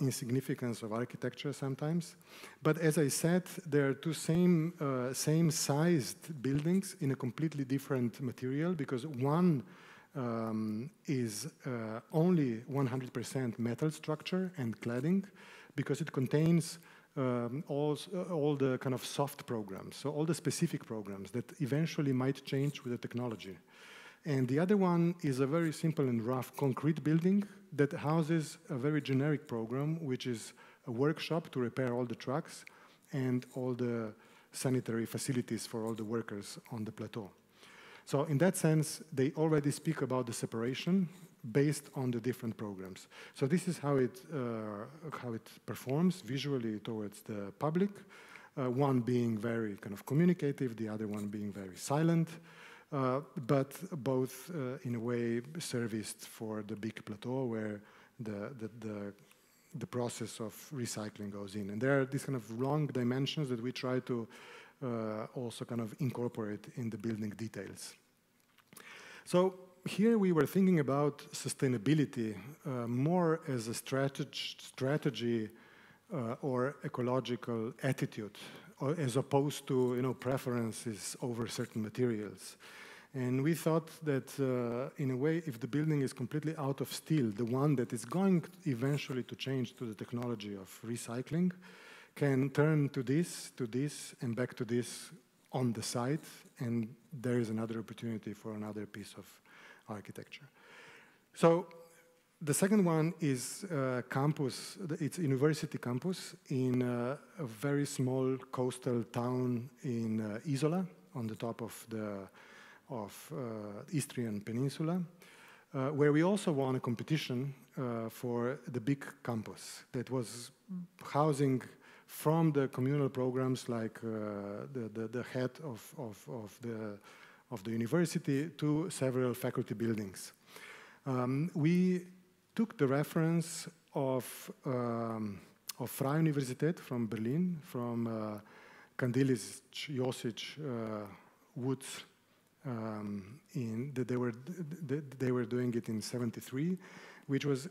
insignificance of architecture sometimes. But as I said, there are two same, uh, same sized buildings in a completely different material because one um, is uh, only 100% metal structure and cladding because it contains um, all, uh, all the kind of soft programs, so all the specific programs that eventually might change with the technology. And the other one is a very simple and rough concrete building that houses a very generic program, which is a workshop to repair all the trucks and all the sanitary facilities for all the workers on the plateau. So in that sense, they already speak about the separation based on the different programs. So this is how it, uh, how it performs visually towards the public, uh, one being very kind of communicative, the other one being very silent, uh, but both uh, in a way serviced for the big plateau where the, the, the, the, process of recycling goes in. And there are these kind of long dimensions that we try to uh, also kind of incorporate in the building details. So here we were thinking about sustainability uh, more as a strategy, strategy uh, or ecological attitude, or as opposed to you know preferences over certain materials. And we thought that, uh, in a way, if the building is completely out of steel, the one that is going eventually to change to the technology of recycling can turn to this, to this, and back to this on the site, and there is another opportunity for another piece of architecture. So the second one is uh, campus, it's university campus in uh, a very small coastal town in uh, Isola on the top of the of uh, Istrian Peninsula, uh, where we also won a competition for the big campus that was housing from the communal programs like the, the, the, head of, of, of the of the university to several faculty buildings. Um, we took the reference of, um, of Freie Universität from Berlin, from uh, Candilis Josic uh, Woods, um, in that they were they were doing it in 73, which was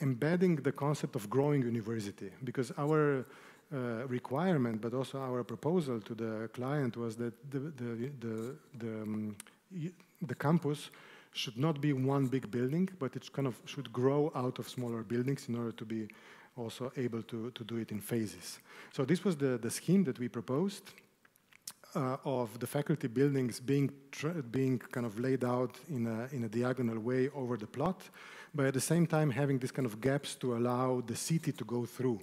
embedding the concept of growing university because our uh, requirement, but also our proposal to the client was that the, the, the, the, um, the campus should not be one big building, but it kind of should grow out of smaller buildings in order to be also able to, to do it in phases. So this was the, the scheme that we proposed uh, of the faculty buildings being, being kind of laid out in a, in a diagonal way over the plot, but at the same time having these kind of gaps to allow the city to go through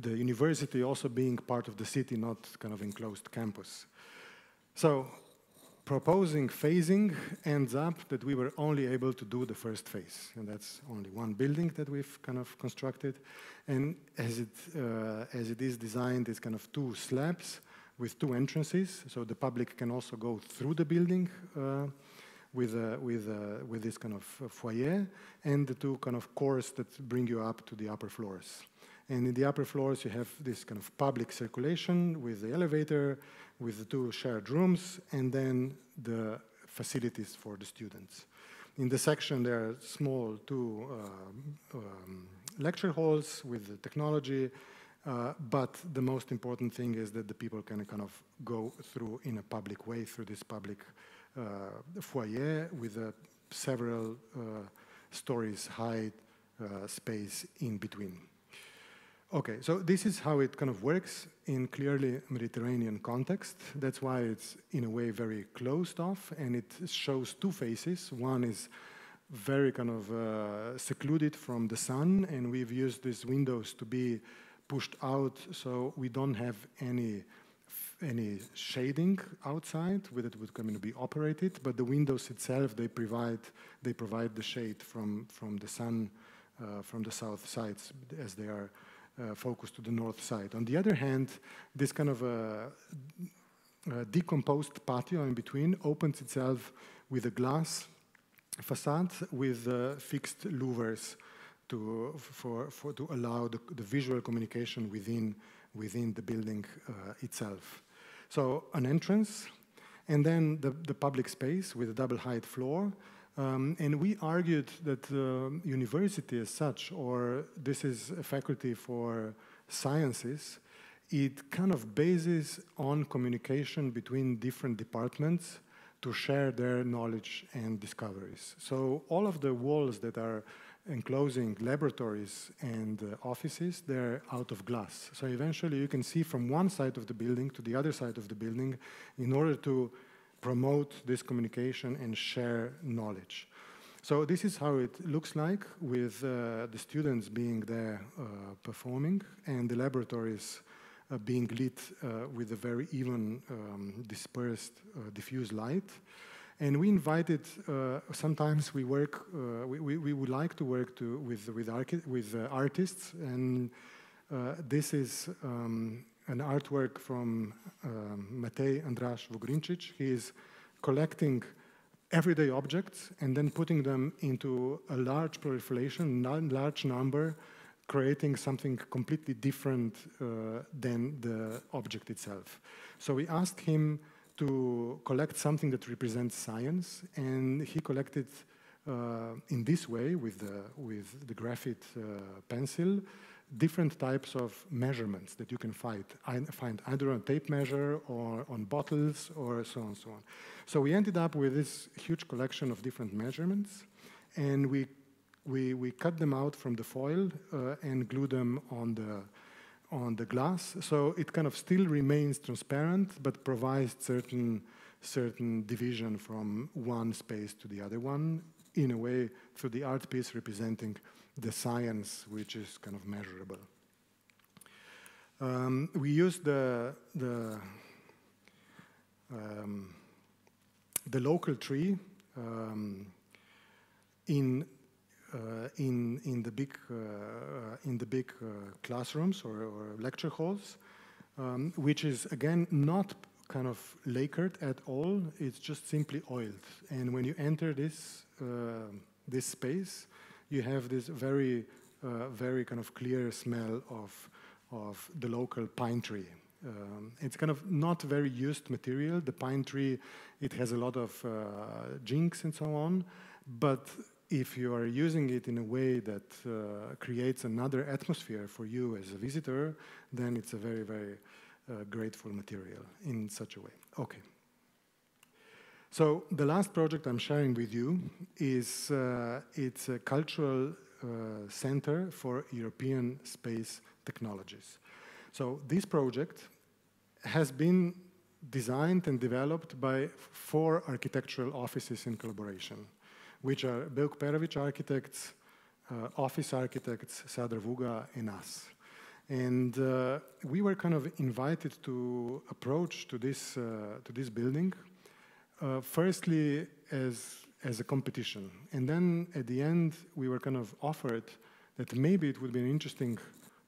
the university also being part of the city, not kind of enclosed campus. So proposing phasing ends up that we were only able to do the first phase, and that's only one building that we've kind of constructed. And as it, uh, as it is designed, it's kind of two slabs with two entrances, so the public can also go through the building uh, with, uh, with, uh, with this kind of foyer, and the two kind of cores that bring you up to the upper floors. And in the upper floors, you have this kind of public circulation with the elevator, with the two shared rooms, and then the facilities for the students. In the section, there are small two uh, um, lecture halls with the technology, uh, but the most important thing is that the people can kind of go through in a public way through this public uh, foyer with several uh, stories high uh, space in between. Okay, so this is how it kind of works in clearly Mediterranean context. That's why it's in a way very closed off and it shows two faces. One is very kind of uh, secluded from the sun and we've used these windows to be pushed out so we don't have any any shading outside with it would come to be operated, but the windows itself they provide they provide the shade from from the sun uh, from the south sides as they are uh, focus to the north side. On the other hand, this kind of a, a decomposed patio in between opens itself with a glass facade with uh, fixed louvers to, for, for, to allow the, the, visual communication within, within the building uh, itself. So an entrance, and then the, the public space with a double height floor, um, and we argued that the university as such, or this is a faculty for sciences, it kind of bases on communication between different departments to share their knowledge and discoveries. So all of the walls that are enclosing laboratories and uh, offices, they're out of glass. So eventually you can see from one side of the building to the other side of the building in order to promote this communication and share knowledge. So this is how it looks like with uh, the students being there uh, performing and the laboratories uh, being lit uh, with a very even um, dispersed uh, diffuse light. And we invited, uh, sometimes we work, we, we, we, would like to work to, with, with, with artists and this is um, an artwork from um, Matej Andraž Vogrinčič. He is collecting everyday objects and then putting them into a large proliferation, large number, creating something completely different uh, than the object itself. So we asked him to collect something that represents science, and he collected uh, in this way with the, with the graphite uh, pencil different types of measurements that you can find, find either on tape measure or on bottles or so on and so on. So we ended up with this huge collection of different measurements and we, we, we cut them out from the foil uh, and glue them on the, on the glass. So it kind of still remains transparent but provides certain, certain division from one space to the other one in a way through the art piece representing the science which is kind of measurable. Um, we use the, the, um, the local tree um, in, uh, in, in the big, uh, in the big uh, classrooms or, or, lecture halls, um, which is again not kind of lacquered at all, it's just simply oiled. And when you enter this, uh, this space, you have this very, uh, very kind of clear smell of, of the local pine tree. Um, it's kind of not very used material. The pine tree, it has a lot of uh, jinks and so on, but if you are using it in a way that uh, creates another atmosphere for you as a visitor, then it's a very, very uh, grateful material in such a way. Okay. So the last project I'm sharing with you is uh, it's a cultural uh, center for European space technologies. So this project has been designed and developed by four architectural offices in collaboration, which are Bevk Perović Architects, uh, OFIS Architects, Sadar Vuga, and us. And uh, we were kind of invited to approach to this, uh, to this building uh, firstly as, as a competition. And then at the end, we were kind of offered that maybe it would be an interesting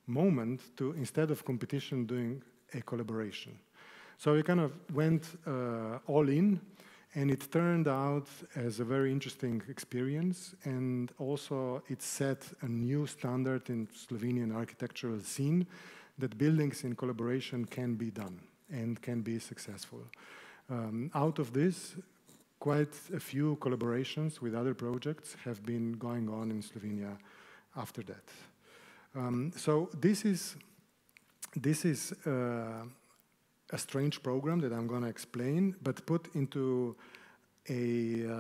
moment to, instead of competition, doing a collaboration. So we kind of went uh, all in, and it turned out as a very interesting experience, and also it set a new standard in Slovenian architectural scene that buildings in collaboration can be done and can be successful. Um, out of this, quite a few collaborations with other projects have been going on in Slovenia after that. Um, so this is, this is uh, a strange program that I'm going to explain, but put into a, uh,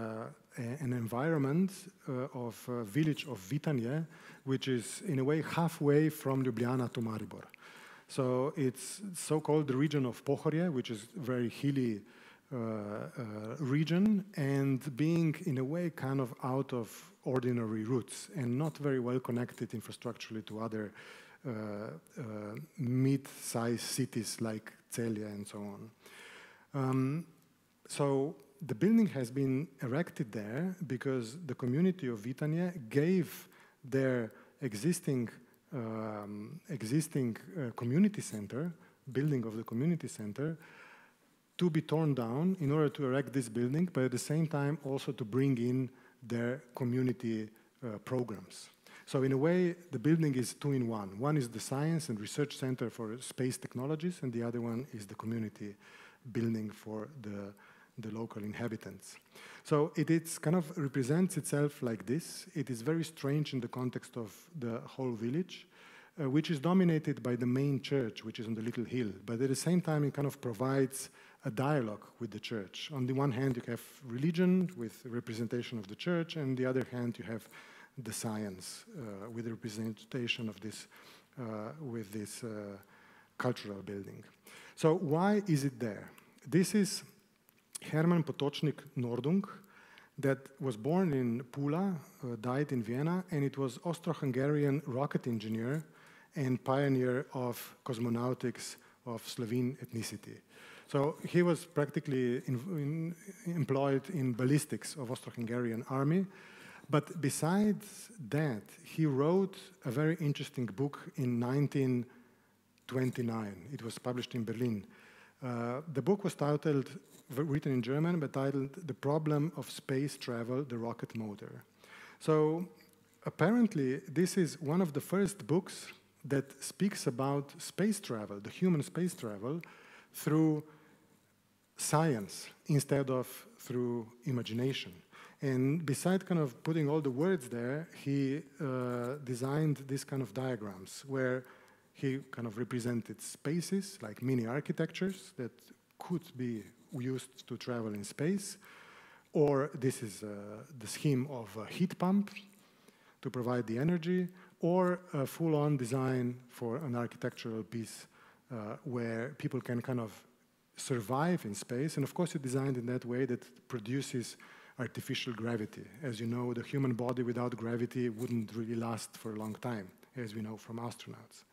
a an environment uh, of village of Vitanje, which is in a way halfway from Ljubljana to Maribor. So it's so-called region of Pohorje, which is very hilly region, and being in a way kind of out of ordinary routes and not very well connected infrastructurally to other uh, mid-sized cities like Celje and so on. Um, so the building has been erected there because the community of Vitanje gave their existing um, existing uh, community center, building of the community center, to be torn down in order to erect this building, but at the same time also to bring in their community uh, programs. So in a way, the building is two in one. One is the Science and Research Center for Space Technologies, and the other one is the community building for the, the local inhabitants. So it kind of represents itself like this. It is very strange in the context of the whole village, uh, which is dominated by the main church, which is on the little hill. But at the same time, it kind of provides a dialogue with the church. On the one hand, you have religion with representation of the church, and on the other hand, you have the science uh, with representation of this, uh, with this uh, cultural building. So why is it there? This is Hermann Potočnik Noordung, that was born in Pula, uh, died in Vienna, and it was Austro-Hungarian rocket engineer and pioneer of cosmonautics of Slovene ethnicity. So he was practically in, in, employed in ballistics of Austro-Hungarian army. But besides that, he wrote a very interesting book in 1929. It was published in Berlin. Uh, the book was titled, written in German, but titled The Problem of Space Travel, the Rocket Motor. So apparently, this is one of the first books that speaks about space travel, the human space travel, through science instead of through imagination. And beside kind of putting all the words there, he uh, designed these kind of diagrams where he kind of represented spaces like mini architectures that could be used to travel in space. Or this is uh, the scheme of a heat pump to provide the energy, or a full-on design for an architectural piece uh, where people can kind of survive in space. And of course, it's designed in that way that produces artificial gravity. As you know, the human body without gravity wouldn't really last for a long time, as we know from astronauts.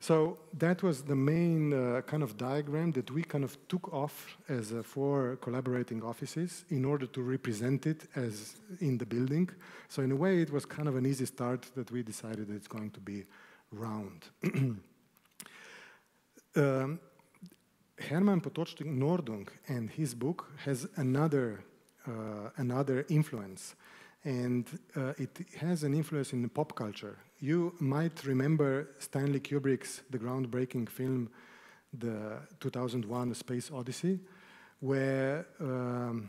So that was the main uh, kind of diagram that we kind of took off as uh, four collaborating offices in order to represent it as in the building. So in a way, it was kind of an easy start that we decided that it's going to be round. um, Hermann Potočnik Noordung and his book has another, uh, another influence and uh, it has an influence in pop culture. You might remember Stanley Kubrick's the groundbreaking film, the 2001: Space Odyssey, where um,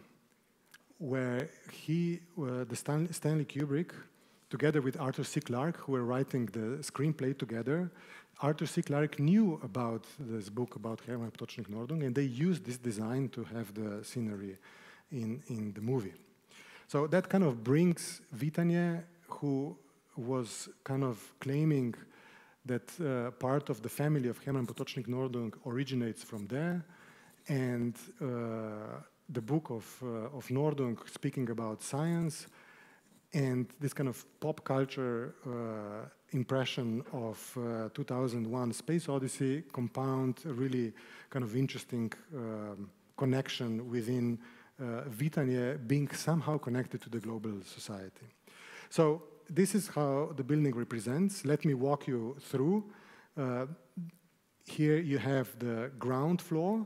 where he, uh, the Stan Stanley Kubrick, together with Arthur C. Clarke, who were writing the screenplay together, Arthur C. Clarke knew about this book about Hermann Potočnik Noordung, and they used this design to have the scenery in, in the movie. So that kind of brings Vitanje, who was kind of claiming that uh, part of the family of Hermann Potočnik Noordung originates from there, and uh, the book of, uh, of Noordung speaking about science, and this kind of pop culture uh, impression of uh, 2001 Space Odyssey compound a really kind of interesting um, connection within uh, Vitanje being somehow connected to the global society. So this is how the building represents. Let me walk you through. Uh, here you have the ground floor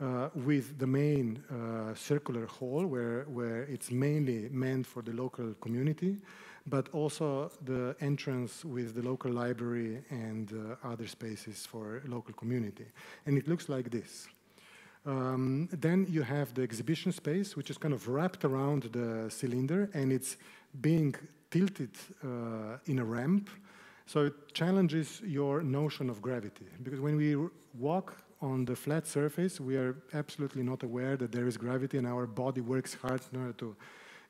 uh, with the main uh, circular hall where, where it's mainly meant for the local community, but also the entrance with the local library and uh, other spaces for local community. And it looks like this. Um, then you have the exhibition space, which is kind of wrapped around the cylinder, and it's being tilted uh, in a ramp. So it challenges your notion of gravity. Because when we walk on the flat surface, we are absolutely not aware that there is gravity, and our body works hard in order to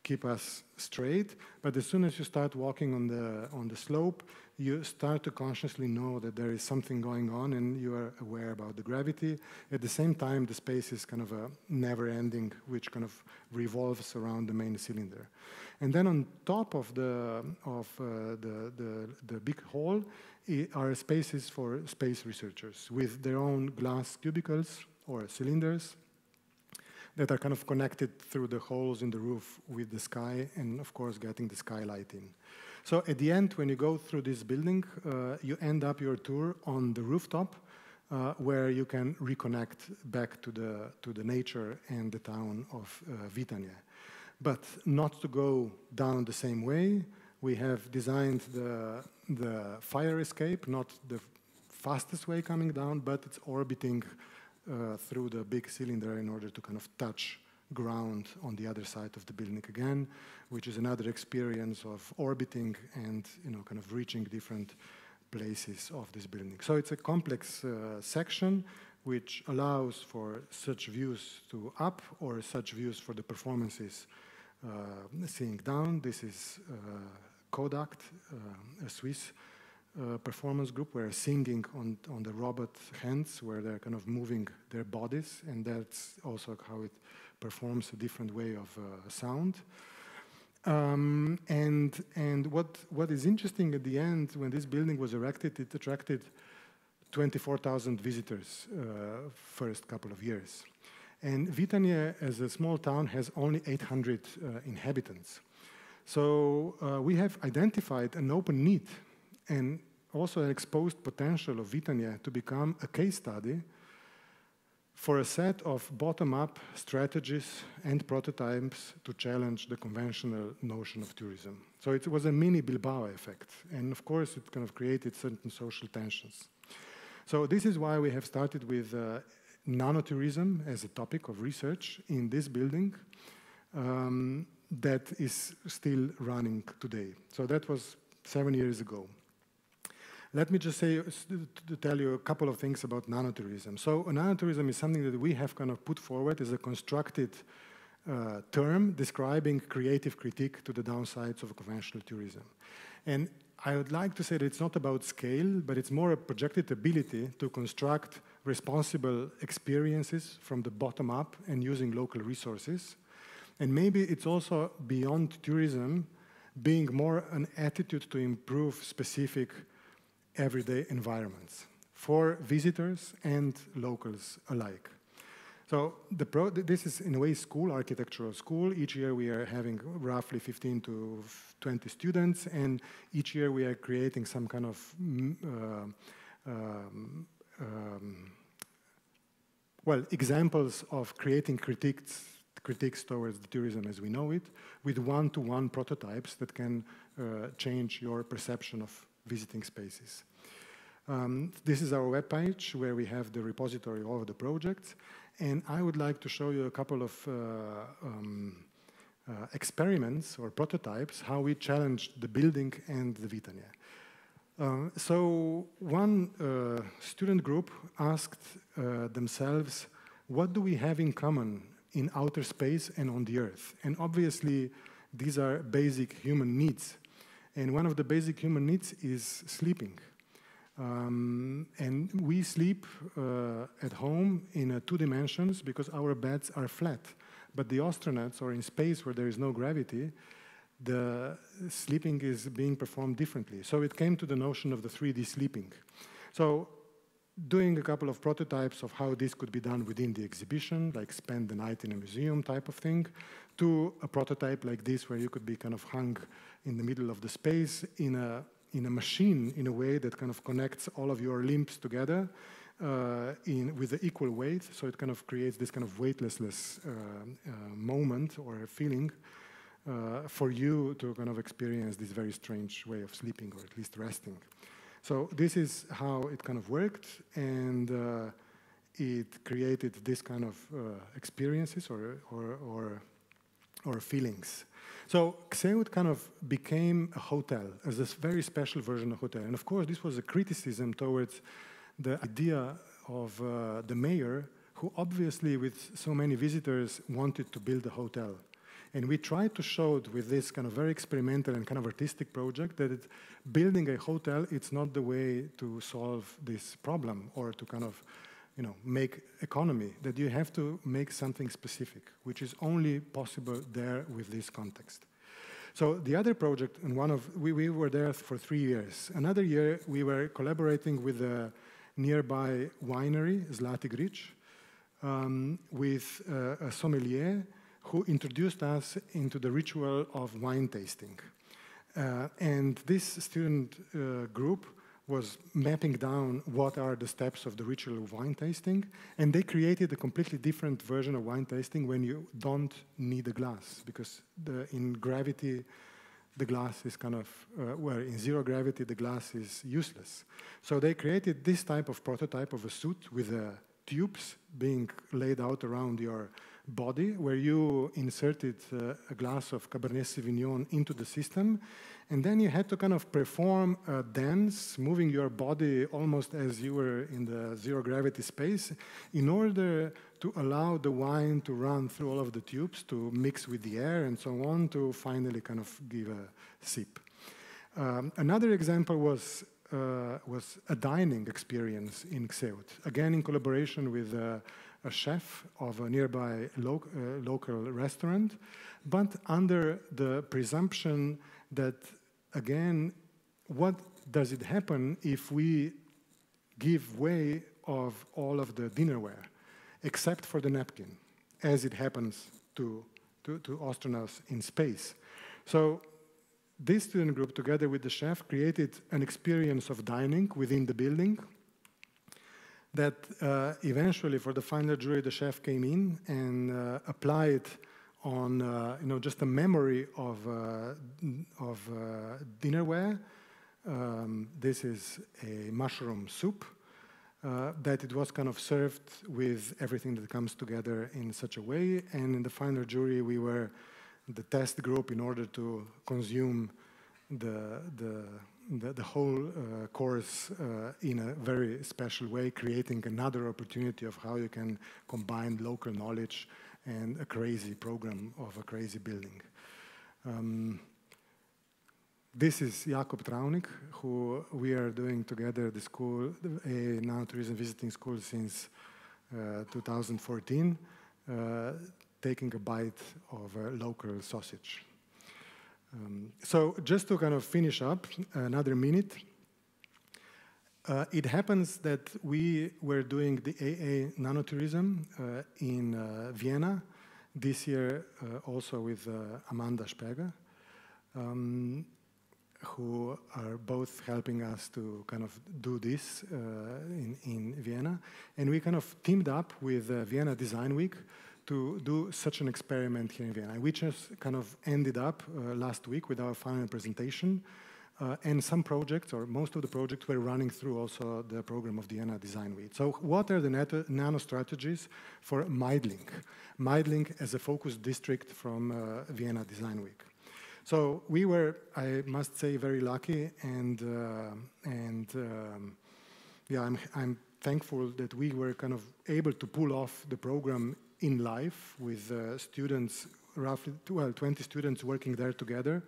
keep us straight. But as soon as you start walking on the, on the slope, you start to consciously know that there is something going on and you are aware about the gravity. At the same time, the space is kind of a never ending, which kind of revolves around the main cylinder. And then on top of the, of, uh, the, the, the big hall are spaces for space researchers with their own glass cubicles or cylinders that are kind of connected through the holes in the roof with the sky and of course getting the skylight in. So at the end, when you go through this building, uh, you end up your tour on the rooftop uh, where you can reconnect back to the, to the nature and the town of uh. But not to go down the same way, we have designed the, the fire escape, not the fastest way coming down, but it's orbiting uh, through the big cylinder in order to kind of touch ground on the other side of the building again, which is another experience of orbiting and you know kind of reaching different places of this building. So it's a complex uh, section which allows for such views to up or such views for the performances uh, seeing down. This is uh, Kodak, uh, a Swiss uh, performance group were singing on, on the robot hands where they're kind of moving their bodies and that's also how it performs a different way of uh, sound. Um, and and what, what is interesting at the end, when this building was erected, it attracted 24,000 visitors uh, first couple of years. And Vitanje, as a small town, has only 800 uh, inhabitants. So uh, we have identified an open need and also an exposed potential of Vitanje to become a case study for a set of bottom-up strategies and prototypes to challenge the conventional notion of tourism. So it was a mini Bilbao effect. And of course, it kind of created certain social tensions. So this is why we have started with uh, nanotourism as a topic of research in this building um, that is still running today. So that was seven years ago. Let me just say, to tell you a couple of things about nanotourism. So nanotourism is something that we have kind of put forward as a constructed uh, term describing creative critique to the downsides of conventional tourism. And I would like to say that it's not about scale, but it's more a projected ability to construct responsible experiences from the bottom up and using local resources. And maybe it's also beyond tourism, being more an attitude to improve specific everyday environments for visitors and locals alike. So this is in a way school, architectural school. Each year we are having roughly 15 to 20 students and each year we are creating some kind of mm, uh, um, um, well, examples of creating critiques, critiques towards the tourism as we know it with one-to-one -one prototypes that can uh, change your perception of visiting spaces. Um, this is our webpage where we have the repository of the projects. And I would like to show you a couple of uh, um, uh, experiments or prototypes, how we challenged the building and the Vitanje. Uh, so one uh, student group asked uh, themselves, what do we have in common in outer space and on the Earth? And obviously, these are basic human needs. And one of the basic human needs is sleeping. Um, and we sleep uh, at home in uh, two dimensions because our beds are flat. But the astronauts, or in space where there is no gravity, the sleeping is being performed differently. So it came to the notion of the 3D sleeping. So doing a couple of prototypes of how this could be done within the exhibition, like spend the night in a museum type of thing, to a prototype like this where you could be kind of hung in the middle of the space in a in a machine in a way that kind of connects all of your limbs together uh, in, with the equal weight. So it kind of creates this kind of weightlessness uh, uh, moment or feeling uh, for you to kind of experience this very strange way of sleeping or at least resting. So this is how it kind of worked and uh, it created this kind of uh, experiences or, or, or, or feelings. So KSEVT kind of became a hotel, as a very special version of hotel. And of course, this was a criticism towards the idea of uh, the mayor, who obviously, with so many visitors, wanted to build a hotel. And we tried to show it with this kind of very experimental and kind of artistic project that building a hotel, it's not the way to solve this problem or to kind of you know, make economy, that you have to make something specific, which is only possible there with this context. So the other project, and one of, we, we were there for three years. Another year, we were collaborating with a nearby winery, Zlati Grič, um, with uh, a sommelier who introduced us into the ritual of wine tasting. Uh, and this student uh, group was mapping down what are the steps of the ritual of wine tasting, and they created a completely different version of wine tasting when you don't need a glass, because the, in gravity, the glass is kind of, uh, where in zero gravity, the glass is useless. So they created this type of prototype of a suit with uh, tubes being laid out around your body, where you inserted uh, a glass of Cabernet Sauvignon into the system, and then you had to kind of perform a dance, moving your body almost as you were in the zero gravity space, in order to allow the wine to run through all of the tubes, to mix with the air and so on, to finally kind of give a sip. Um, another example was uh, was a dining experience in KSEVT, again in collaboration with uh, a chef of a nearby lo uh, local restaurant, but under the presumption that, again, what does it happen if we give way of all of the dinnerware, except for the napkin, as it happens to, to, to astronauts in space. So this student group, together with the chef, created an experience of dining within the building that uh, eventually, for the final jury, the chef came in and uh, applied on uh, you know just a memory of uh, of uh, dinnerware. Um, this is a mushroom soup uh, that it was kind of served with everything that comes together in such a way. And in the final jury, we were the test group in order to consume the, the, the, the whole uh, course uh, in a very special way, creating another opportunity of how you can combine local knowledge and a crazy program of a crazy building. Um, this is Jakob Traunik, who we are doing together the school, a nanotourism visiting school since uh, 2014. Uh, taking a bite of a local sausage. Um, so just to kind of finish up another minute, uh, it happens that we were doing the AA nanotourism uh, in uh, Vienna this year, uh, also with uh, Amanda Speger, um, who are both helping us to kind of do this uh, in, in Vienna. And we kind of teamed up with Vienna Design Week to do such an experiment here in Vienna. We just kind of ended up uh, last week with our final presentation. Uh, and some projects, or most of the projects, were running through also the program of Vienna Design Week. So what are the nano strategies for Meidling? Meidling as a focus district from uh, Vienna Design Week. So we were, I must say, very lucky, and uh, and um, yeah, I'm, I'm thankful that we were kind of able to pull off the program in life with uh, students, roughly well, 20 students working there together.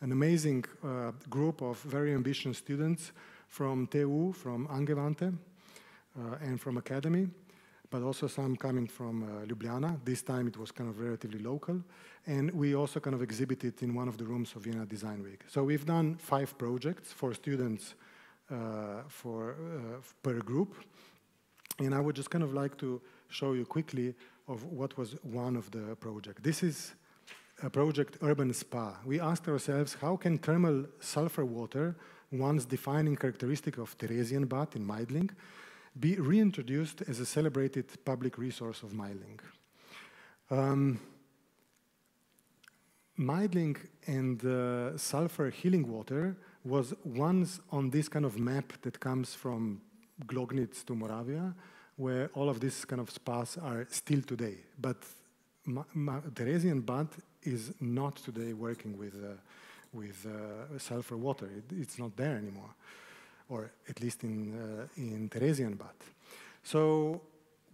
An amazing uh, group of very ambitious students from TU, from Angewandte, uh, and from Academy, but also some coming from uh, Ljubljana. This time it was kind of relatively local. And we also kind of exhibited in one of the rooms of Vienna Design Week. So we've done five projects for students uh, for, uh, per group. And I would just kind of like to show you quickly of what was one of the project. This is a project Urban Spa. We asked ourselves, how can thermal sulfur water, once defining characteristic of Theresian bath in Meidling, be reintroduced as a celebrated public resource of Meidling? Um, Meidling and uh, sulfur healing water was once on this kind of map that comes from Gloggnitz to Moravia, where all of these kind of spas are still today. But Theresienbad is not today working with, uh, with uh, sulfur water. It, it's not there anymore, or at least in, uh, in Theresienbad. So,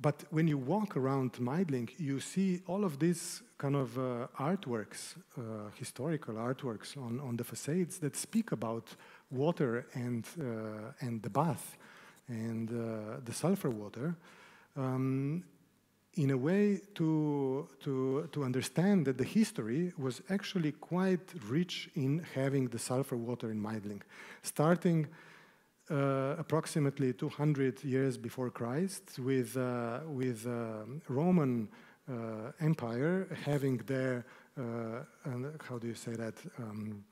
but when you walk around Meidling, you see all of these kind of uh, artworks, uh, historical artworks on, on the facades that speak about water and, uh, and the bath and uh, the sulfur water um, in a way to, to, to understand that the history was actually quite rich in having the sulfur water in Meidling. Starting uh, approximately 200 years before Christ with, uh, with uh, Roman uh, Empire having their, uh, how do you say that, um,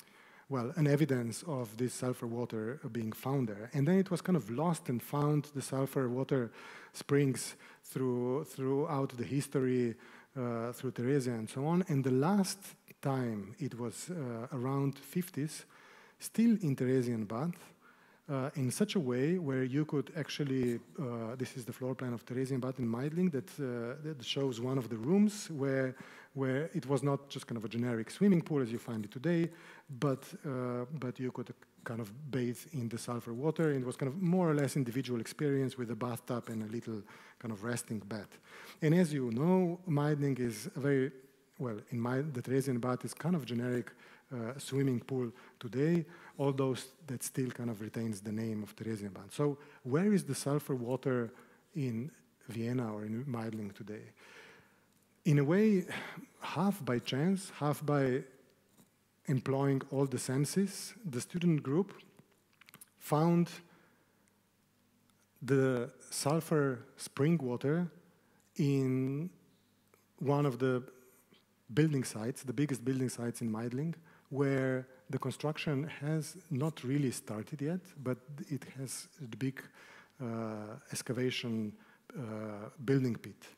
well, an evidence of this sulfur water being found there. And then it was kind of lost and found the sulfur water springs through, throughout the history, uh, through Theresia and so on. And the last time it was uh, around 50s, still in Theresienbad, uh, in such a way where you could actually, uh, this is the floor plan of Theresienbad in Meidling that, uh, that shows one of the rooms where, where it was not just kind of a generic swimming pool as you find it today, but, uh, but you could kind of bathe in the sulfur water. It was kind of more or less individual experience with a bathtub and a little kind of resting bed. And as you know, Meidling is a very well, in my, the Theresienbad is kind of generic uh, swimming pool today, all those that still kind of retains the name of Theresienbad. So where is the sulfur water in Vienna or in Meidling today? In a way, half by chance, half by employing all the senses, the student group found the sulfur spring water in one of the building sites, the biggest building sites in Meidling, where the construction has not really started yet, but it has the big uh, excavation uh, building pit.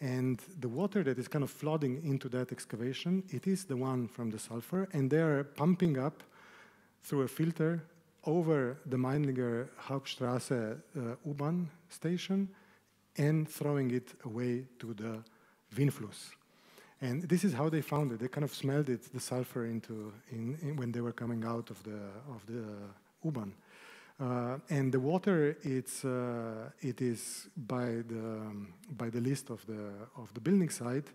And the water that is kind of flooding into that excavation, it is the one from the sulfur, and they are pumping up through a filter over the Meidlinger Hauptstraße uh, U-Bahn station and throwing it away to the Wienfluss. And this is how they found it. They kind of smelled it, the sulfur, into in, in when they were coming out of the of the U-Bahn. Uh, and the water, it's uh, it is by the um, by the list of the of the building site,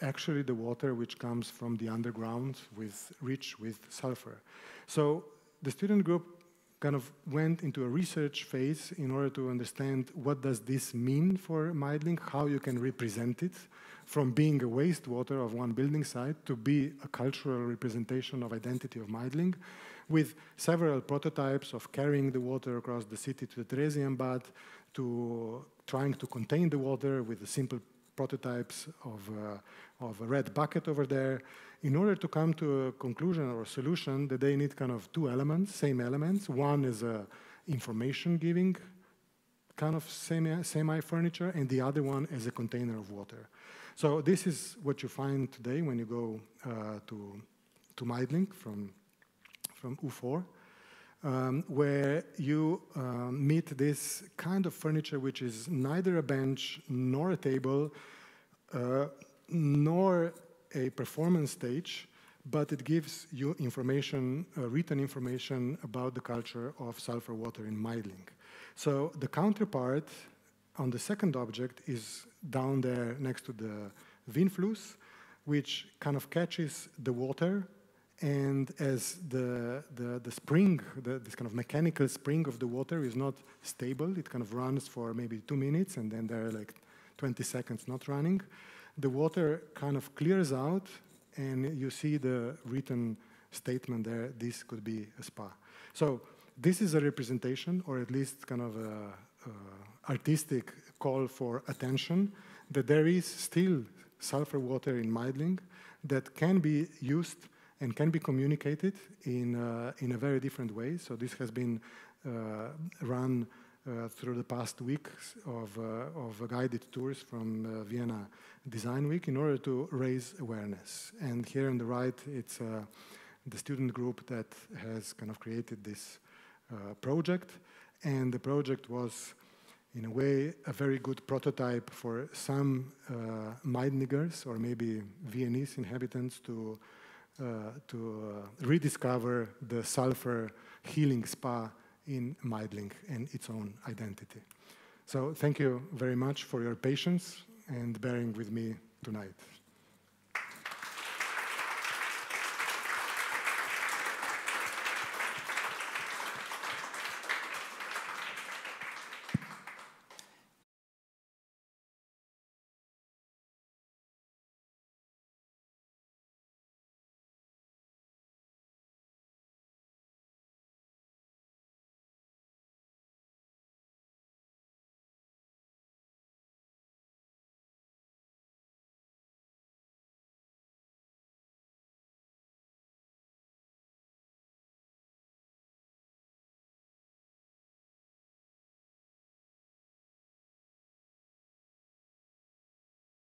actually the water which comes from the underground with rich with sulfur. So the student group kind of went into a research phase in order to understand what does this mean for Meidling, how you can represent it from being a wastewater of one building site to be a cultural representation of identity of Meidling, with several prototypes of carrying the water across the city to the Theresian bath, to trying to contain the water with the simple prototypes of, uh, of a red bucket over there, in order to come to a conclusion or a solution that they need kind of two elements, same elements. One is a information giving kind of semi, semi furniture, and the other one is a container of water. So this is what you find today when you go uh, to, to Meidling from, from U4. Um, where you um, meet this kind of furniture which is neither a bench nor a table uh, nor a performance stage, but it gives you information, uh, written information about the culture of sulfur water in Meidling. So the counterpart on the second object is down there next to the Wienfluss, which kind of catches the water and as the, the, the spring, the, this kind of mechanical spring of the water is not stable, it kind of runs for maybe two minutes and then there are like 20 seconds not running the water kind of clears out and you see the written statement there, this could be a spa. So this is a representation or at least kind of a, a artistic call for attention that there is still sulfur water in Meidling that can be used and can be communicated in, uh, in a very different way. So this has been uh, run uh, through the past weeks of, uh, of guided tours from uh, Vienna Design Week in order to raise awareness. And here on the right, it's the student group that has kind of created this project. And the project was in a way, a very good prototype for some uh, Meidlingers or maybe Viennese inhabitants to, uh, to uh, rediscover the sulfur healing spa in Meidling and its own identity. So thank you very much for your patience and bearing with me tonight.